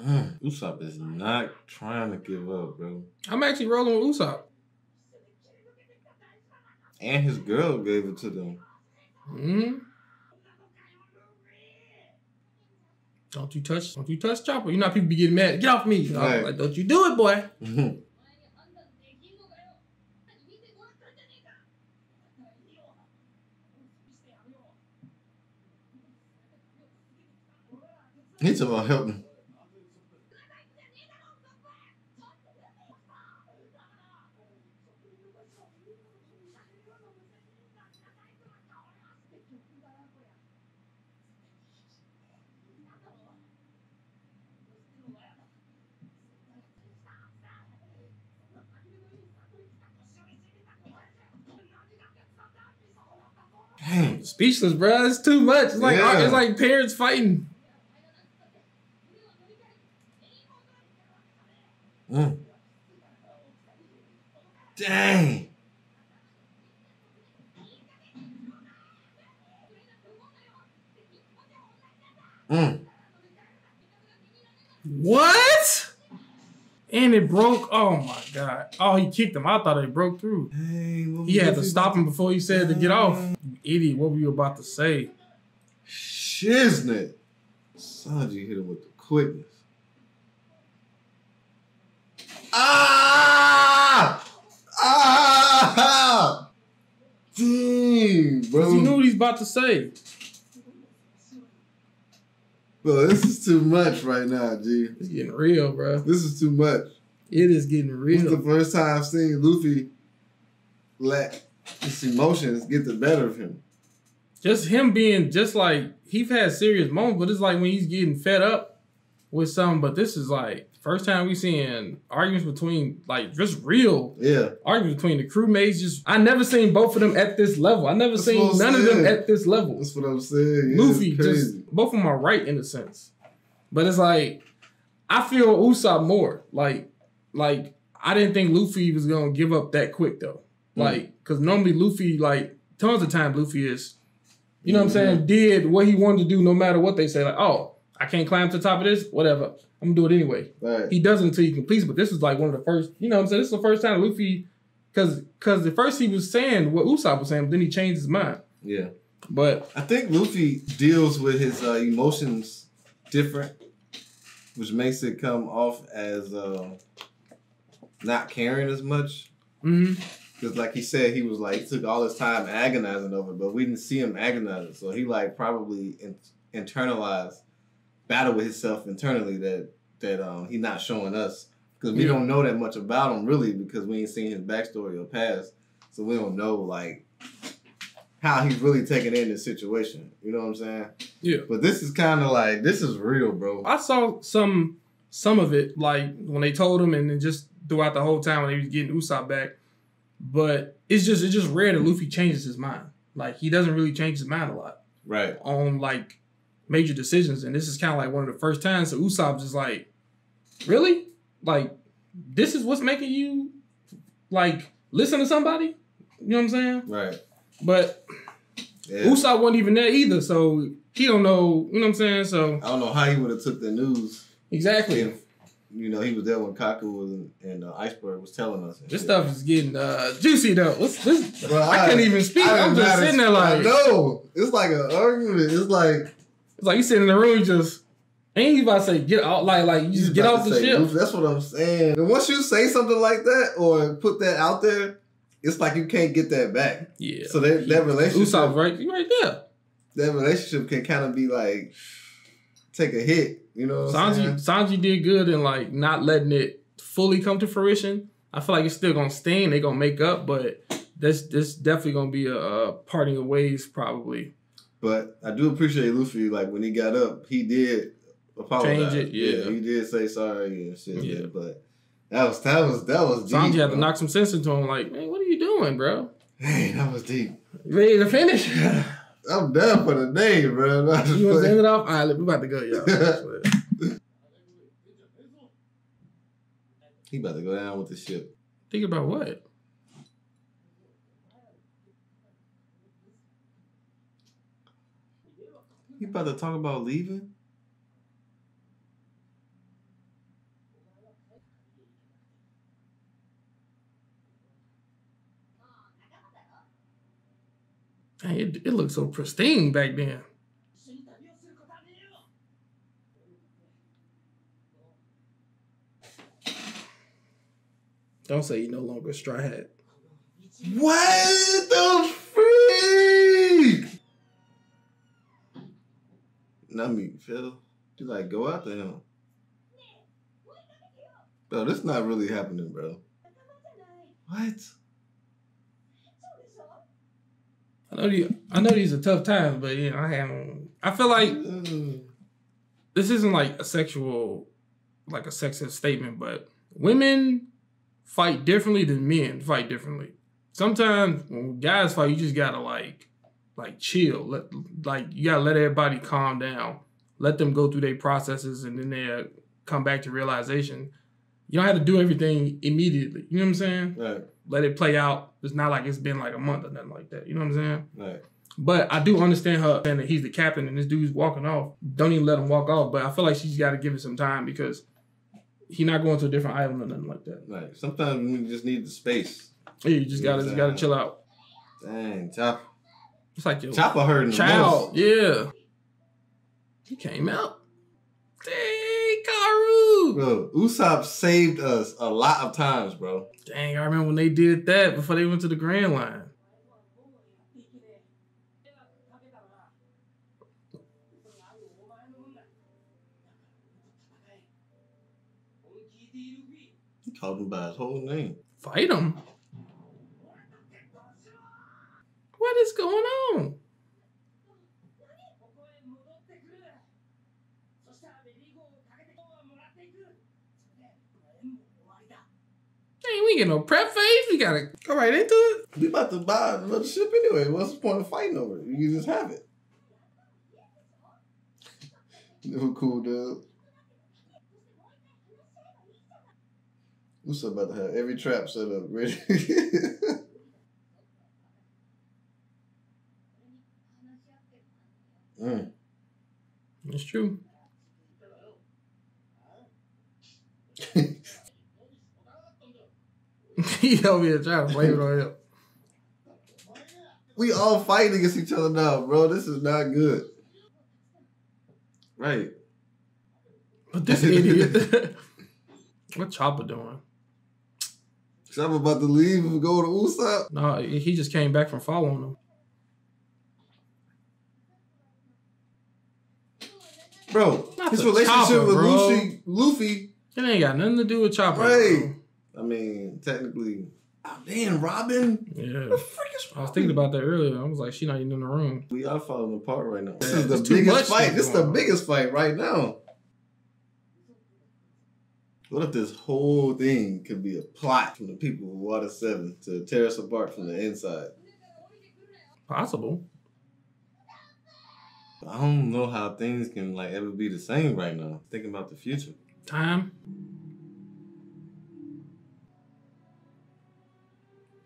Mm, Usopp is not trying to give up, bro. I'm actually rolling with Usopp. And his girl gave it to them. hmm Don't you touch, don't you touch Chopper. You know people be getting mad. Get off me. Right. Like, don't you do it, boy. He's about helping. Speechless, bro. It's too much. It's like Yeah. it's like parents fighting. Mm. Dang. Mm. What? And it broke. Oh my god. Oh, he kicked him. I thought it broke through. What He had to stop him before he said to get off. You idiot. What were you about to say? Shiznit. Sanji hit him with the quickness. Ah! Ah! Dang, bro. He knew what he's about to say. Bro, this is too much right now, G. It's getting real, bro. This is too much. It is getting This is the first time I've seen Luffy let his emotions get the better of him. Just him being just like he's had serious moments, but it's like when he's getting fed up with something. But this is like first time we seeing arguments between like just real Yeah. arguments between the crewmates. Just I never seen both of them at this level. I never That's seen none of them at this level. That's what I'm saying. Luffy it's just both of them are right in a sense, but it's like I feel Usopp more like like I didn't think Luffy was gonna give up that quick though, Mm. like because normally Luffy like tons of time Luffy is, you know what I'm Mm-hmm. saying, did what he wanted to do no matter what they say like oh I can't climb to the top of this whatever I'm gonna do it anyway. Right. He does it until he completes, but this was like one of the first you know what I'm saying this is the first time Luffy because because at first he was saying what Usopp was saying, but then he changed his mind. yeah. But I think Luffy deals with his uh, emotions different, which makes it come off as uh, not caring as much. mhm. Because, like he said, he was like he took all his time agonizing over, it, but we didn't see him agonizing. So he like probably in, internalized battle with himself internally that that um he not showing us because we Yeah. don't know that much about him really because we ain't seen his backstory or past, so we don't know like how he's really taking in this situation. You know what I'm saying? Yeah. But this is kind of like this is real, bro. I saw some some of it like when they told him, and then just throughout the whole time when he was getting Usopp back. But it's just it's just rare that Luffy changes his mind. Like he doesn't really change his mind a lot Right. on like major decisions, and this is kind of like one of the first times. So Usopp's just like, really, like this is what's making you like listen to somebody. You know what I'm saying? Right. But Yeah. Usopp wasn't even there either, so he don't know. You know what I'm saying? So I don't know how he would have took the news exactly. if you know he was there when Kaku was and uh, Iceberg was telling us. This shit. stuff is getting uh, juicy though. What's this? Bro, I, can't even speak. I I'm just sitting there like I know. It's like an argument. It's like it's like you sitting in the room, just ain't you about to say get out like like you you just get off the say, ship. That's what I'm saying. And once you say something like that or put that out there, it's like you can't get that back. Yeah. So that that relationship, Usopp right, you right there. that relationship can kind of be like take a hit. You know Sanji? Sanji did good in like not letting it fully come to fruition. I feel like it's still gonna sting. They gonna make up, but this this definitely gonna be a, a parting of ways probably. But I do appreciate Luffy. Like when he got up, he did apologize. Change it, yeah. he did say sorry and shit. Yeah. But that was that was that was deep. Sanji had to knock some sense into him. Like, man, what are you doing, bro? Hey, that was deep. Ready to finish? I'm done for the day, bro. You want to end it off? All right, look, we about to go, y'all. He about to go down with the ship. Think about what? You about to talk about leaving? Hey, it, it looks so pristine back then. Don't say you no longer straw hat. What the freak? Not me, Phil. You like go after him. Bro, this not really happening, bro. What? I know these, I know these are tough times, but you know, I haven't. I feel like Mm. this isn't like a sexual, like a sexist statement, but women fight differently than men fight differently. Sometimes when guys fight, you just gotta like like chill. Let like you gotta let everybody calm down. Let them go through their processes and then they come back to realization. You don't have to do everything immediately. You know what I'm saying? Right, Let it play out. It's not like it's been like a month or nothing like that. You know what I'm saying? right. But I do understand her saying that he's the captain and this dude's walking off. Don't even let him walk off. But I feel like she's got to give it some time because he's not going to a different island or nothing like that. Right. Sometimes we just need the space. Yeah, you just gotta just gotta chill out. Dang, Chopper. It's like your Chopper heard in most. yeah. He came out. Dang, Karu. Bro, Usopp saved us a lot of times, bro. Dang, I remember when they did that before they went to the Grand Line. He called him by his whole name. Fight him. What is going on? Hey, we get no prep phase. We gotta go right into it. We about to buy another ship anyway. What's the point of fighting over it? You just have it. Never cool, dude. What's about to have every trap set up ready? mm. It's true. he over here trying to blame it on him. We all fighting against each other now, bro. This is not good. Right. But this idiot. what Chopper doing? Chopper about to leave and go to Usopp. No, he just came back from following him. Bro, Not his the relationship Chopper, with bro. Luffy, Luffy, It ain't got nothing to do with Chopper. right? I mean, technically, ah, oh, damn, Robin. Yeah. The frick is I was thinking about that earlier. I was like, she not even in the room. We are falling apart right now. This Yeah, is the biggest fight. This is the on. biggest fight right now. What if this whole thing could be a plot from the people of Water 7 to tear us apart from the inside? Possible. I don't know how things can like ever be the same right now. Thinking about the future. Time.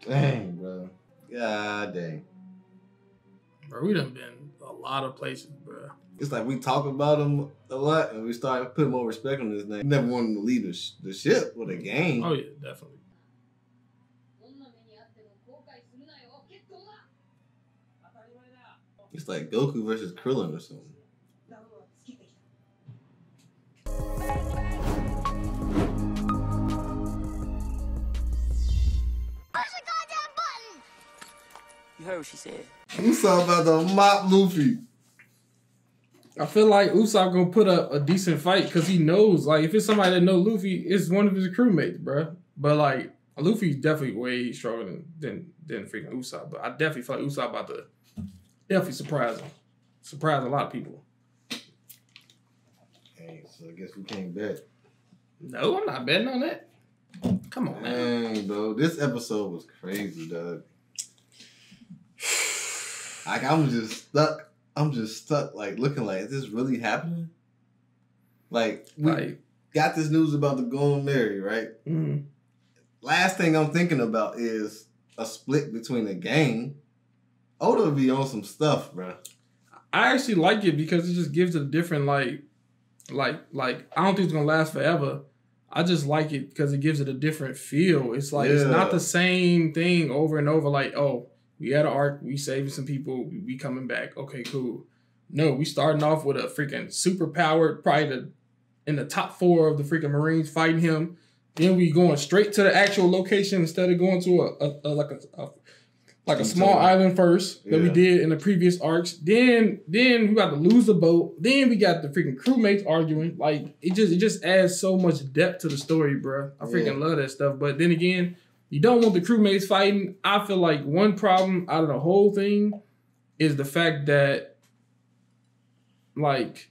Dang, bro. God dang. Bro, we done been a lot of places, bro. It's like we talk about him a lot and we start putting more respect on his name. Never wanted to leave the, sh- the ship with a game. Oh yeah, definitely. It's like Goku versus Krillin or something. You heard what she said. Usopp about to mop Luffy. I feel like Usopp gonna put up a decent fight because he knows, like, if it's somebody that know Luffy, it's one of his crewmates, bro. But like, Luffy's definitely way stronger than than, than freaking Usopp. But I definitely feel like Usopp about to definitely surprise him, surprise a lot of people. Hey, so I guess we can't bet. No, I'm not betting on that. Come on, man. Dang, bro. This episode was crazy, dog. Like I'm just stuck. I'm just stuck, like looking like, is this really happening? Like we Like, got this news about the going Merry, right? mm, Last thing I'm thinking about is a split between the gang. Oda would be on some stuff, bro. I actually like it because it just gives it a different like, like, like. I don't think it's gonna last forever. I just like it because it gives it a different feel. It's like it's not the same thing over and over. Like, oh, we had an arc, we saving some people, we, we coming back. Okay, cool. No, we starting off with a freaking super powered, probably the in the top four of the freaking Marines fighting him. Then we going straight to the actual location instead of going to a, a, a like a, a like a small island first that we did in the previous arcs. Then then we got to lose the boat. Then we got the freaking crewmates arguing. Like it just it just adds so much depth to the story, bro. I freaking love that stuff. But then again, you don't want the crewmates fighting. I feel like one problem out of the whole thing is the fact that like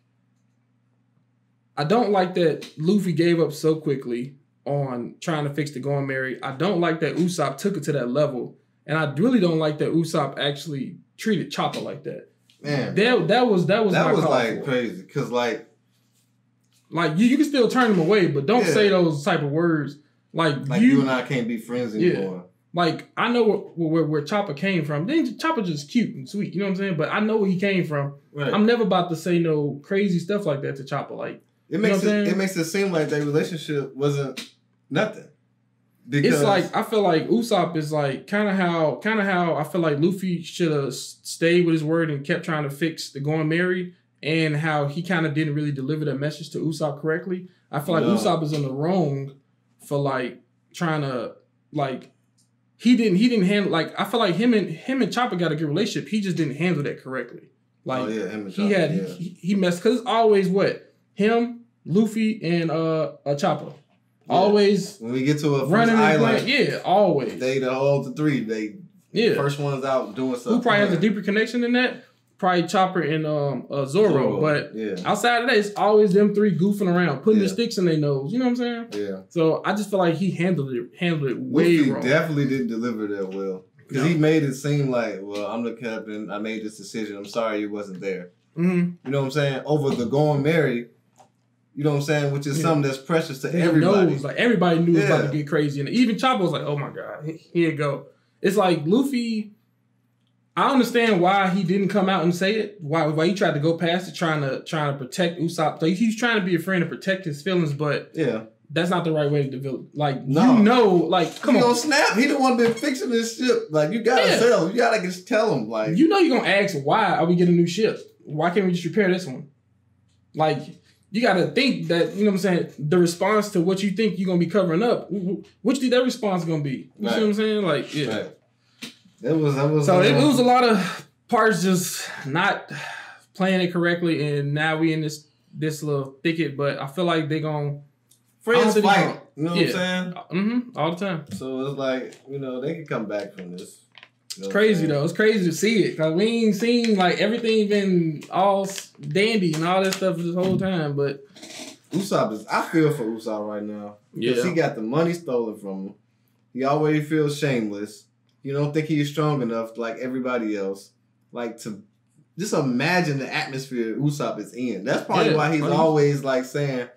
I don't like that Luffy gave up so quickly on trying to fix the Going Merry. I don't like that Usopp took it to that level and I really don't like that Usopp actually treated Chopper like that. Man, That that was that was that was like crazy. Cause like, like you, you can still turn him away, but don't Yeah. say those type of words. Like, like you, you, and I can't be friends Yeah. anymore. like I know where, where where Chopper came from. Then Chopper just cute and sweet, you know what I'm saying? But I know where he came from. Right. I'm never about to say no crazy stuff like that to Chopper. Like it makes know what I'm it, it makes it seem like their relationship wasn't nothing. Because it's like I feel like Usopp is like kind of how kind of how I feel like Luffy should have stayed with his word and kept trying to fix the going Merry, and how he kind of didn't really deliver that message to Usopp correctly. I feel like No. Usopp is in the wrong for like trying to like he didn't he didn't handle like I feel like him and him and Chopper got a good relationship. He just didn't handle that correctly. Like oh yeah, him and he had yeah. he, he messed because it's always what him, Luffy, and uh, uh Chopper. Yeah. Always when we get to a running island. Yeah, always. they the whole the three. They yeah. first ones out doing stuff. Who probably has a deeper connection than that? Probably Chopper and um uh, Zoro. Zoro, But yeah, outside of that, it's always them three goofing around, putting the sticks in their nose. You know what I'm saying? yeah. So I just feel like he handled it handled it way wrong. definitely didn't deliver that well because No. he made it seem like, well, I'm the captain. I made this decision. I'm sorry you wasn't there. hmm You know what I'm saying? Over the going Merry. You know what I'm saying? Which is Yeah. something that's precious to Everybody everybody. knows, like everybody knew it was about to get crazy, and even Chopper was like, "Oh my god, here you go." It's like Luffy. I understand why he didn't come out and say it. Why why he tried to go past it, trying to trying to protect Usopp. So he's trying to be a friend and protect his feelings, but yeah. that's not the right way to develop. Like No. you know, like come he on, snap. He the one been fixing this ship. Like you gotta Yeah. tell. You gotta just tell him. Like you know you're gonna ask why are we getting a new ship? Why can't we just repair this one? Like you gotta think that you know what I'm saying. The response to what you think you're gonna be covering up, which wh- what you think that response gonna be? You Right. see what I'm saying? Like yeah. Right. That was that was. So it, uh, it was a lot of parts just not playing it correctly, and now we in this this little thicket. But I feel like they gonna friends fight. You know what Yeah. I'm saying? mm-hmm, all the time. So it's like you know they can come back from this. It's crazy though. It's crazy to see it because we ain't seen like everything been all dandy and all that stuff this whole time. But Usopp is. I feel for Usopp right now because yeah, he got the money stolen from him. He already feels shameless. You don't think he's strong enough like everybody else. Like to just imagine the atmosphere Usopp is in. That's probably Yeah. why he's always like saying,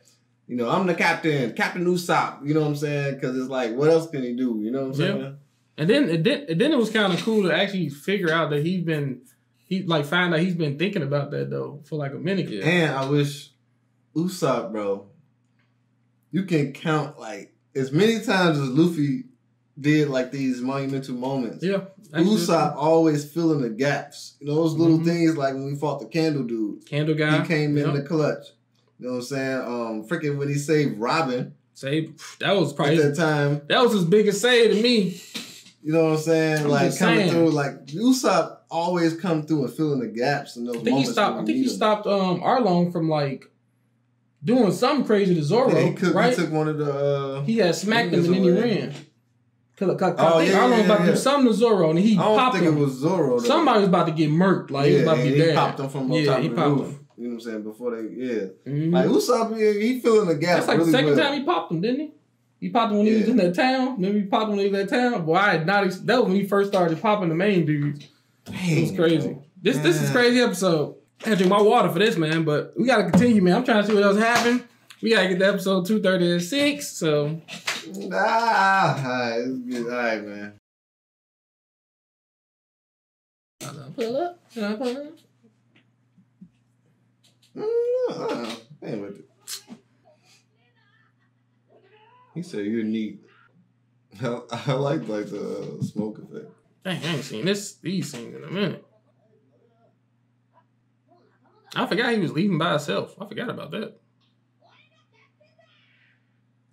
you know, I'm the captain, Captain Usopp. You know what I'm saying? Because it's like, what else can he do? You know what I'm Yeah. saying? And then and then and then it was kind of cool to actually figure out that he's been he like find out he's been thinking about that though for like a minute. Yeah, And I wish Usopp, bro, you can count like as many times as Luffy did like these monumental moments. yeah. actually, Usopp always filling the gaps. You know, those little Mhm. things like when we fought the candle dude. Candle guy. He came in Yep. the clutch. You know what I'm saying? Um freaking when he saved Robin Say that was at probably that time. that was his biggest save to me. You know what I'm saying? I'm like coming saying. through like Usopp always come through and filling the gaps in those I think he stopped. I think he him. stopped um Arlong from like doing something crazy to Zoro, Yeah, he, could, right? he took one of the uh He had smacked him and then he ran. Cause, cause, 'cause Oh, I think yeah, Arlong yeah, about to yeah. do something to Zoro and he I don't popped think him. it was Zoro. Though. Somebody was about to get murked. Like he was about to be he dead. popped him from on Yeah, top he of the popped roof. him. You know what I'm saying? Before they, yeah. Mhm. Like Usopp, he, he filling the gap. That's like really the second well. time he popped him, didn't he? He popped when he was in that town. Then he popped when he was in that town. Boy, I had not. Ex- that was when he first started popping the main dudes. It was crazy. bro. This this is crazy episode. I drink my water for this, man. But we gotta continue, man. I'm trying to see what else happened. We gotta get to episode two thirty and six. So Ah, it's good. All right, man. pull up. Pull up. Mm, uh, ain't with it. He said you're neat. I, I like like the uh, smoke effect. Dang, I ain't seen this these things in a minute. I forgot he was leaving by himself. I forgot about that.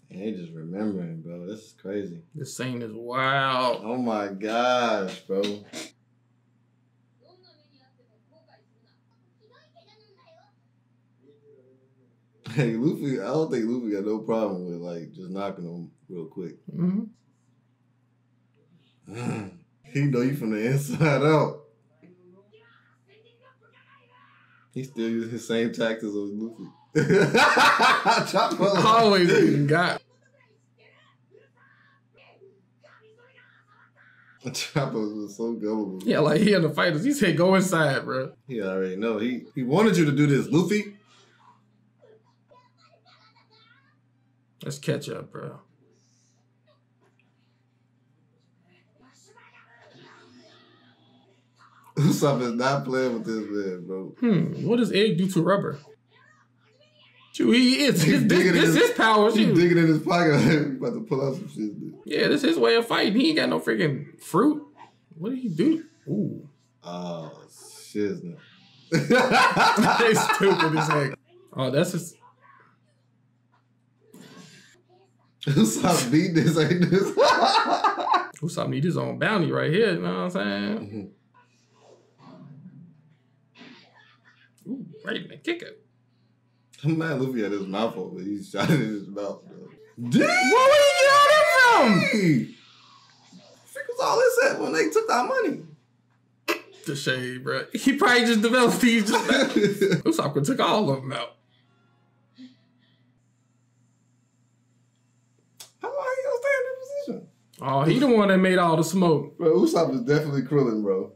And they just remembering, bro. This is crazy. This scene is wild. Oh my gosh, bro. Hey, Luffy. I don't think Luffy got no problem with like just knocking him real quick. hmm he know you from the inside out. He still using his same tactics as Luffy. Chopper. Always got. Chopper was so gullible. Yeah, like he in the fighters. He said, "Go inside, bro." He already know. He he wanted you to do this, Luffy. Let's catch up, bro. Is not playing with this man, bro. Hmm. What does egg do to rubber? Shoot, he is. He This, digging in this his- his power. He Shoot. digging in his pocket. about to pull out some shit. Dude. Yeah, this his way of fighting. He ain't got no freaking fruit. What did he do? Ooh. Oh shit! they stupid as heck. Oh, that's his. Usopp beat this ain't this. Usopp need his own bounty right here. You know what I'm saying? Mm-hmm. Ooh, right in the kicker. I'm mad Luffy had his mouth open. He shot it in his mouth. Bro. Damn! Where would he get all that from? Hey! Was all this at when they took our money. The shade, bro. He probably just developed these. Just Usopp could took all of them out. How long he gonna stay in this position? Oh, he the one that made all the smoke. Bro, Usopp is definitely Krillin, bro.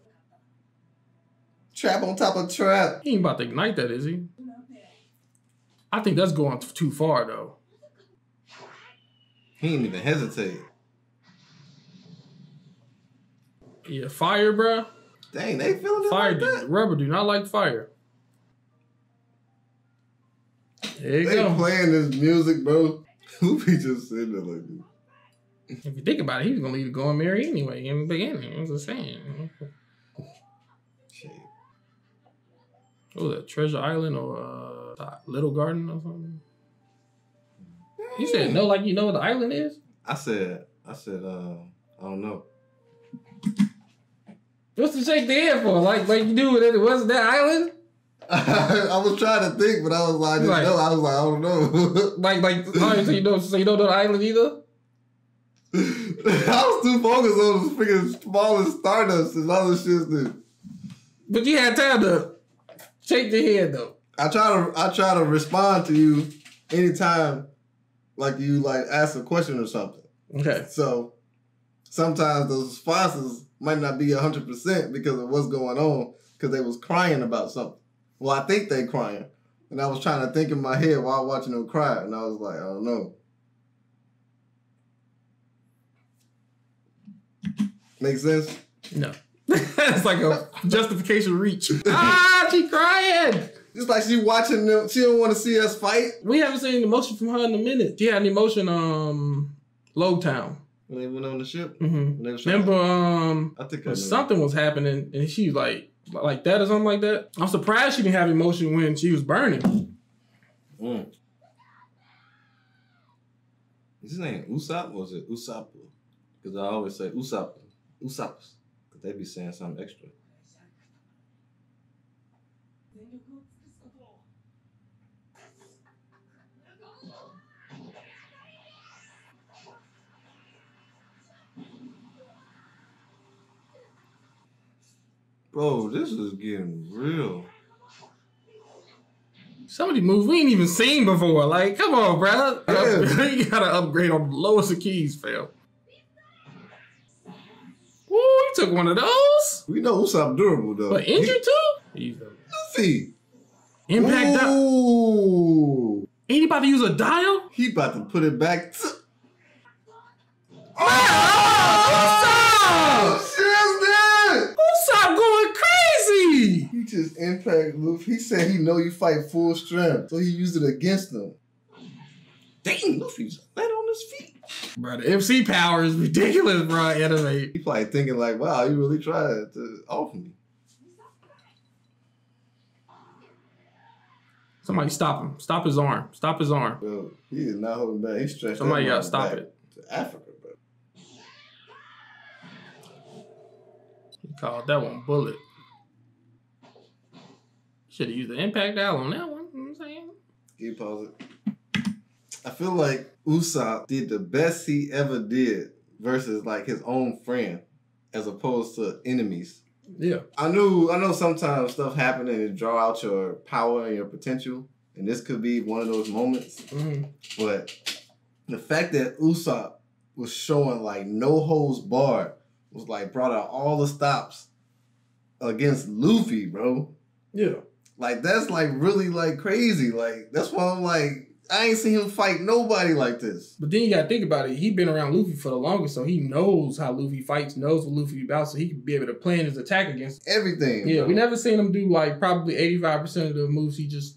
Trap on top of trap. He ain't about to ignite that, is he? I think that's going too far though. He ain't even hesitate. Yeah, fire, bro. Dang, they feeling it Fire, like do, that. rubber do not like fire. There you They go. playing this music, bro. Luffy just sitting there like this. If you think about it, he was gonna leave it going Merry anyway in the beginning. I was just saying. Shit. What was that? Treasure Island or uh, Little Garden or something? You said no, like you know what the island is. I said, I said, uh, I don't know. What's the shake the head for? Like, like you do with it? Wasn't that island? I was trying to think, but I was like, I didn't Right. know. I was like, I don't know. Like, like, so you don't, so you don't know the island either? I was too focused on the freaking smallest stardust and all this shit. Dude. But you had time to shake your head though. I try to I try to respond to you anytime like you like ask a question or something. Okay. So sometimes those responses might not be hundred percent because of what's going on because they was crying about something. Well, I think they crying, and I was trying to think in my head while watching them cry, and I was like, I don't know. Make sense? No. It's like a justification reach. ah, she crying. It's like she watching them. She don't want to see us fight. We haven't seen emotion from her in a minute. She had an emotion, um, Low Town. When they went on the ship. hmm When they was trying- Remember, um, I think I something was happening, and she like, like that or something like that. I'm surprised she didn't have emotion when she was burning. Mm. Is his name Usopp or is it Usopp? Because I always say Usopp, usados. Because they be saying something extra. Bro, this is getting real. Somebody move we ain't even seen before. Like, come on, bro. Yeah. you gotta upgrade on the lowest of keys, fam. Ooh, you took one of those. We know Usopp durable though. But injured too? He's a- Luffy. Impact di- Ooh. Anybody use a dial? He about to put it back. To- ah! Oh, shit, Usopp going crazy. He just impact Luffy. He said he know you fight full strength, so he used it against him. Dang, Luffy's light on his feet. Bro, the MC power is ridiculous, bro. Anime. He probably thinking like, "Wow, you really tried to off me." Somebody stop him. Stop his arm. Stop his arm. Bro, he is not holding back. He stretched. Somebody gotta stop it. To Africa, bro. He called that one bullet. Should have used the impact dial on that one. You know what I'm saying? Can you pause it? I feel like Usopp did the best he ever did versus like his own friend, as opposed to enemies. Yeah. I knew I know sometimes stuff happen and it draw out your power and your potential, and this could be one of those moments. hmm But the fact that Usopp was showing like no holds barred was like brought out all the stops against Luffy, bro. Yeah. Like that's like really like crazy. Like that's why I'm like I ain't seen him fight nobody like this. But then you gotta think about it. He been around Luffy for the longest, so he knows how Luffy fights, knows what Luffy about, so he can be able to plan his attack against. Everything. Yeah, bro. we never seen him do like probably eighty five percent of the moves he just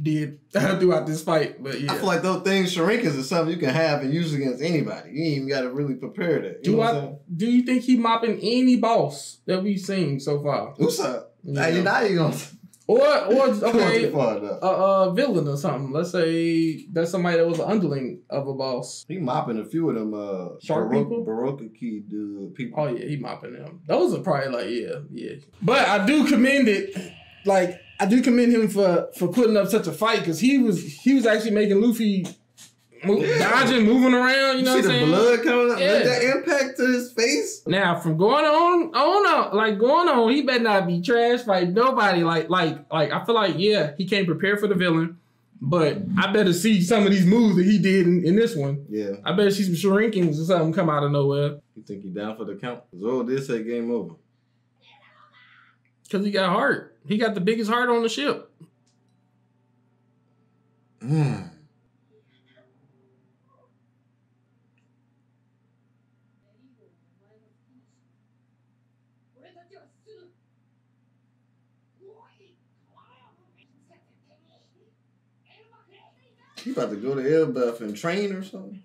did throughout this fight. But yeah, I feel like those things, shurinkens, is something you can have and use against anybody. You ain't even got to really prepare that. You do know what I'm saying? do you think he mopping any boss that we've seen so far? What's up? Now Yeah. you now you gonna Or or okay, too far a, a villain or something. Let's say that's somebody that was an underling of a boss. He mopping a few of them uh Shark Baro- people? Baroka key dude people. Oh yeah, he mopping them. Those are probably like yeah, yeah. But I do commend it. Like I do commend him for for putting up such a fight because he was he was actually making Luffy move, Yeah. dodging, moving around. You know see what I'm the saying? blood coming up? Yeah. That impact to his face? Now from going on on up, like going on, he better not be trash fight nobody. Like like like I feel like yeah, he came prepared for the villain, but I better see some of these moves that he did in, in this one. Yeah. I better see some shrinkings or something come out of nowhere You think he down for the count? Zoro did say game over. because he got heart. He got the biggest heart on the ship. Mm. He about to go to Elbaf and train or something?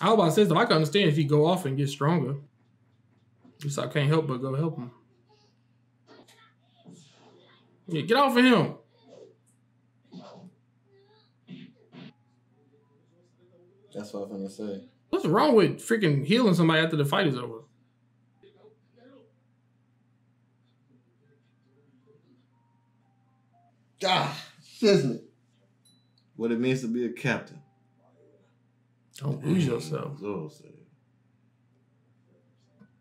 I was about to say, stuff. I can understand if he go off and get stronger. Just I can't help but go help him. Yeah, get off of him. That's what I'm gonna say. What's wrong with freaking healing somebody after the fight is over? Ah, shiznit. What it means to be a captain. Don't lose yourself.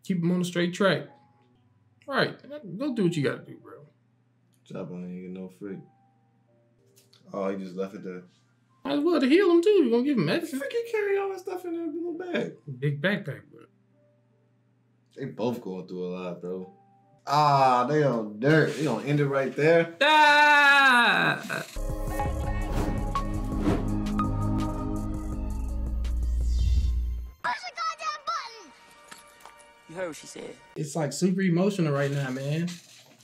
Keep him on the straight track. All right, go do what you gotta do, bro. Chopper ain't get no free. Oh, he just left it there. Might as well to heal him too. You gonna give him medicine? Freaking carry all that stuff in their little bag. Big backpack, bro. They both going through a lot, bro. Ah, they on dirt. They gonna end it right there. Ah! Heard what she said. It's like super emotional right now, man.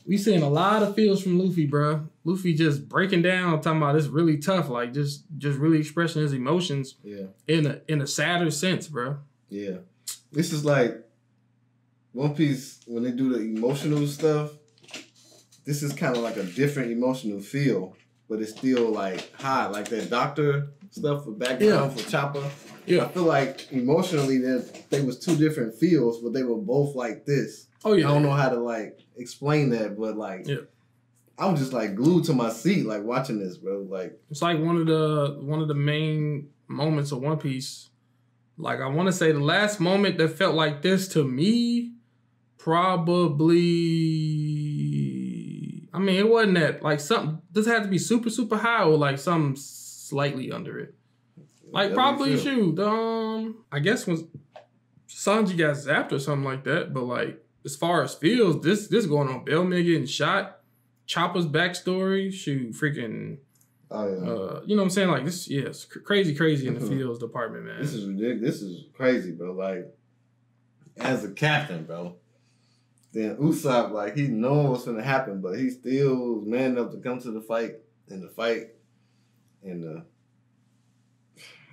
We seeing a lot of feels from Luffy, bro. Luffy just breaking down, talking about it's really tough, like just just really expressing his emotions Yeah, in a in a sadder sense, bro. yeah. This is like One Piece when they do the emotional stuff. This is kind of like a different emotional feel, but it's still like high, like that doctor stuff for background for Chopper. Yeah. I feel like emotionally that they was two different feels, but they were both like this. Oh yeah. I don't know how to like explain that, but like Yeah. I'm just like glued to my seat, like watching this, bro. Like It's like one of the one of the main moments of One Piece. Like I want to say the last moment that felt like this to me, probably. I mean, it wasn't that like something. This had to be super super high or like something slightly under it. Like probably shoot. Um, I guess when Sanji got zapped or something like that. But like as far as feels, this this going on. Bellemere getting shot. Chopper's backstory. Shoot, freaking. Oh yeah. Uh, you know what I'm saying? Like this, yeah, cr- crazy, crazy in the Mhm. fields department, man. This is ridiculous. This is crazy, bro. Like, as a captain, bro. Then Usopp, like, he knows what's gonna happen, but he still man enough to come to the fight and the fight. And uh,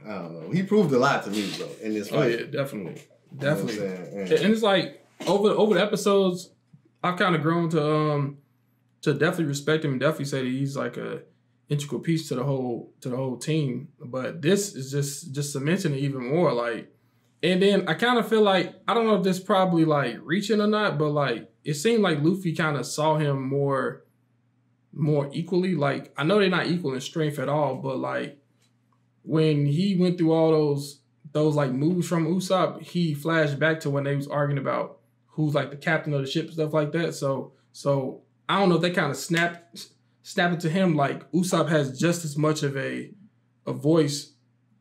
I don't know. He proved a lot to me, bro, in this oh yeah, definitely, You know definitely. And And- and it's like over over the episodes, I've kind of grown to um to definitely respect him and definitely say that he's like a integral piece to the whole to the whole team. But this is just just cementing it even more. Like, and then I kind of feel like I don't know if this probably like reaching or not, but like it seemed like Luffy kind of saw him more more equally. Like I know they're not equal in strength at all, but like when he went through all those those like moves from Usopp, he flashed back to when they was arguing about who's like the captain of the ship and stuff like that. So so I don't know if they kind of snapped snapped it to him like Usopp has just as much of a a voice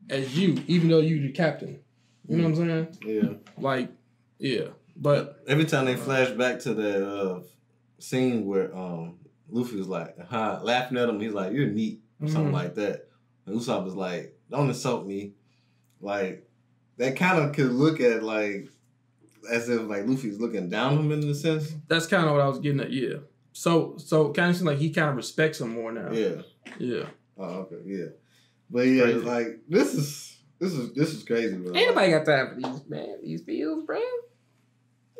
as you, even though you're the captain. You know what I'm saying? yeah. Like, yeah. But Every time they flash back to that uh, scene where um, Luffy was like, huh, laughing at him, he's like, "You're neat," or something Mhm. like that. And Usopp was like, "Don't insult me." Like that kind of could look at like as if like Luffy's looking down on him in a sense. that's kind of what I was getting at. Yeah. So so kind of seems like he kind of respects him more now. Yeah. Yeah. Oh, okay. Yeah. But yeah, Crazy. like this is this is this is crazy, bro. Ain't nobody got time for these man these feels, bro.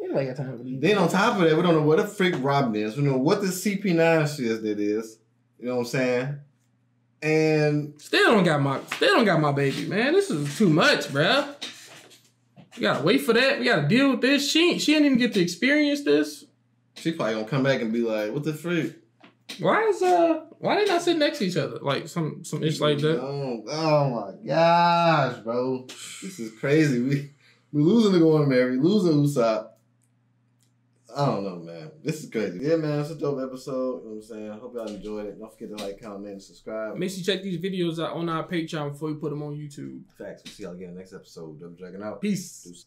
Ain't got time for these. Then on top of that, we don't know what the freak Robin is. We know what the CP9 shit that is. You know what I'm saying? And Still don't got my still don't got my baby, man. This is too much, bruh. We gotta wait for that. We gotta deal with this. She ain't- she didn't even get to experience this. she probably gonna come back and be like, "What the freak?" Why is uh why they not sit next to each other? Like some some ish like that. Oh, oh my gosh, bro. This is crazy. We we losing the going Merry, losing Usopp. I don't know, man. This is crazy. Yeah, man, it's a dope episode. You know what I'm saying? I hope y'all enjoyed it. Don't forget to like, comment, and subscribe. Make sure you check these videos out on our Patreon before we put them on YouTube. Facts. We'll see y'all again next episode. Double Dragon out. Peace. Deuces.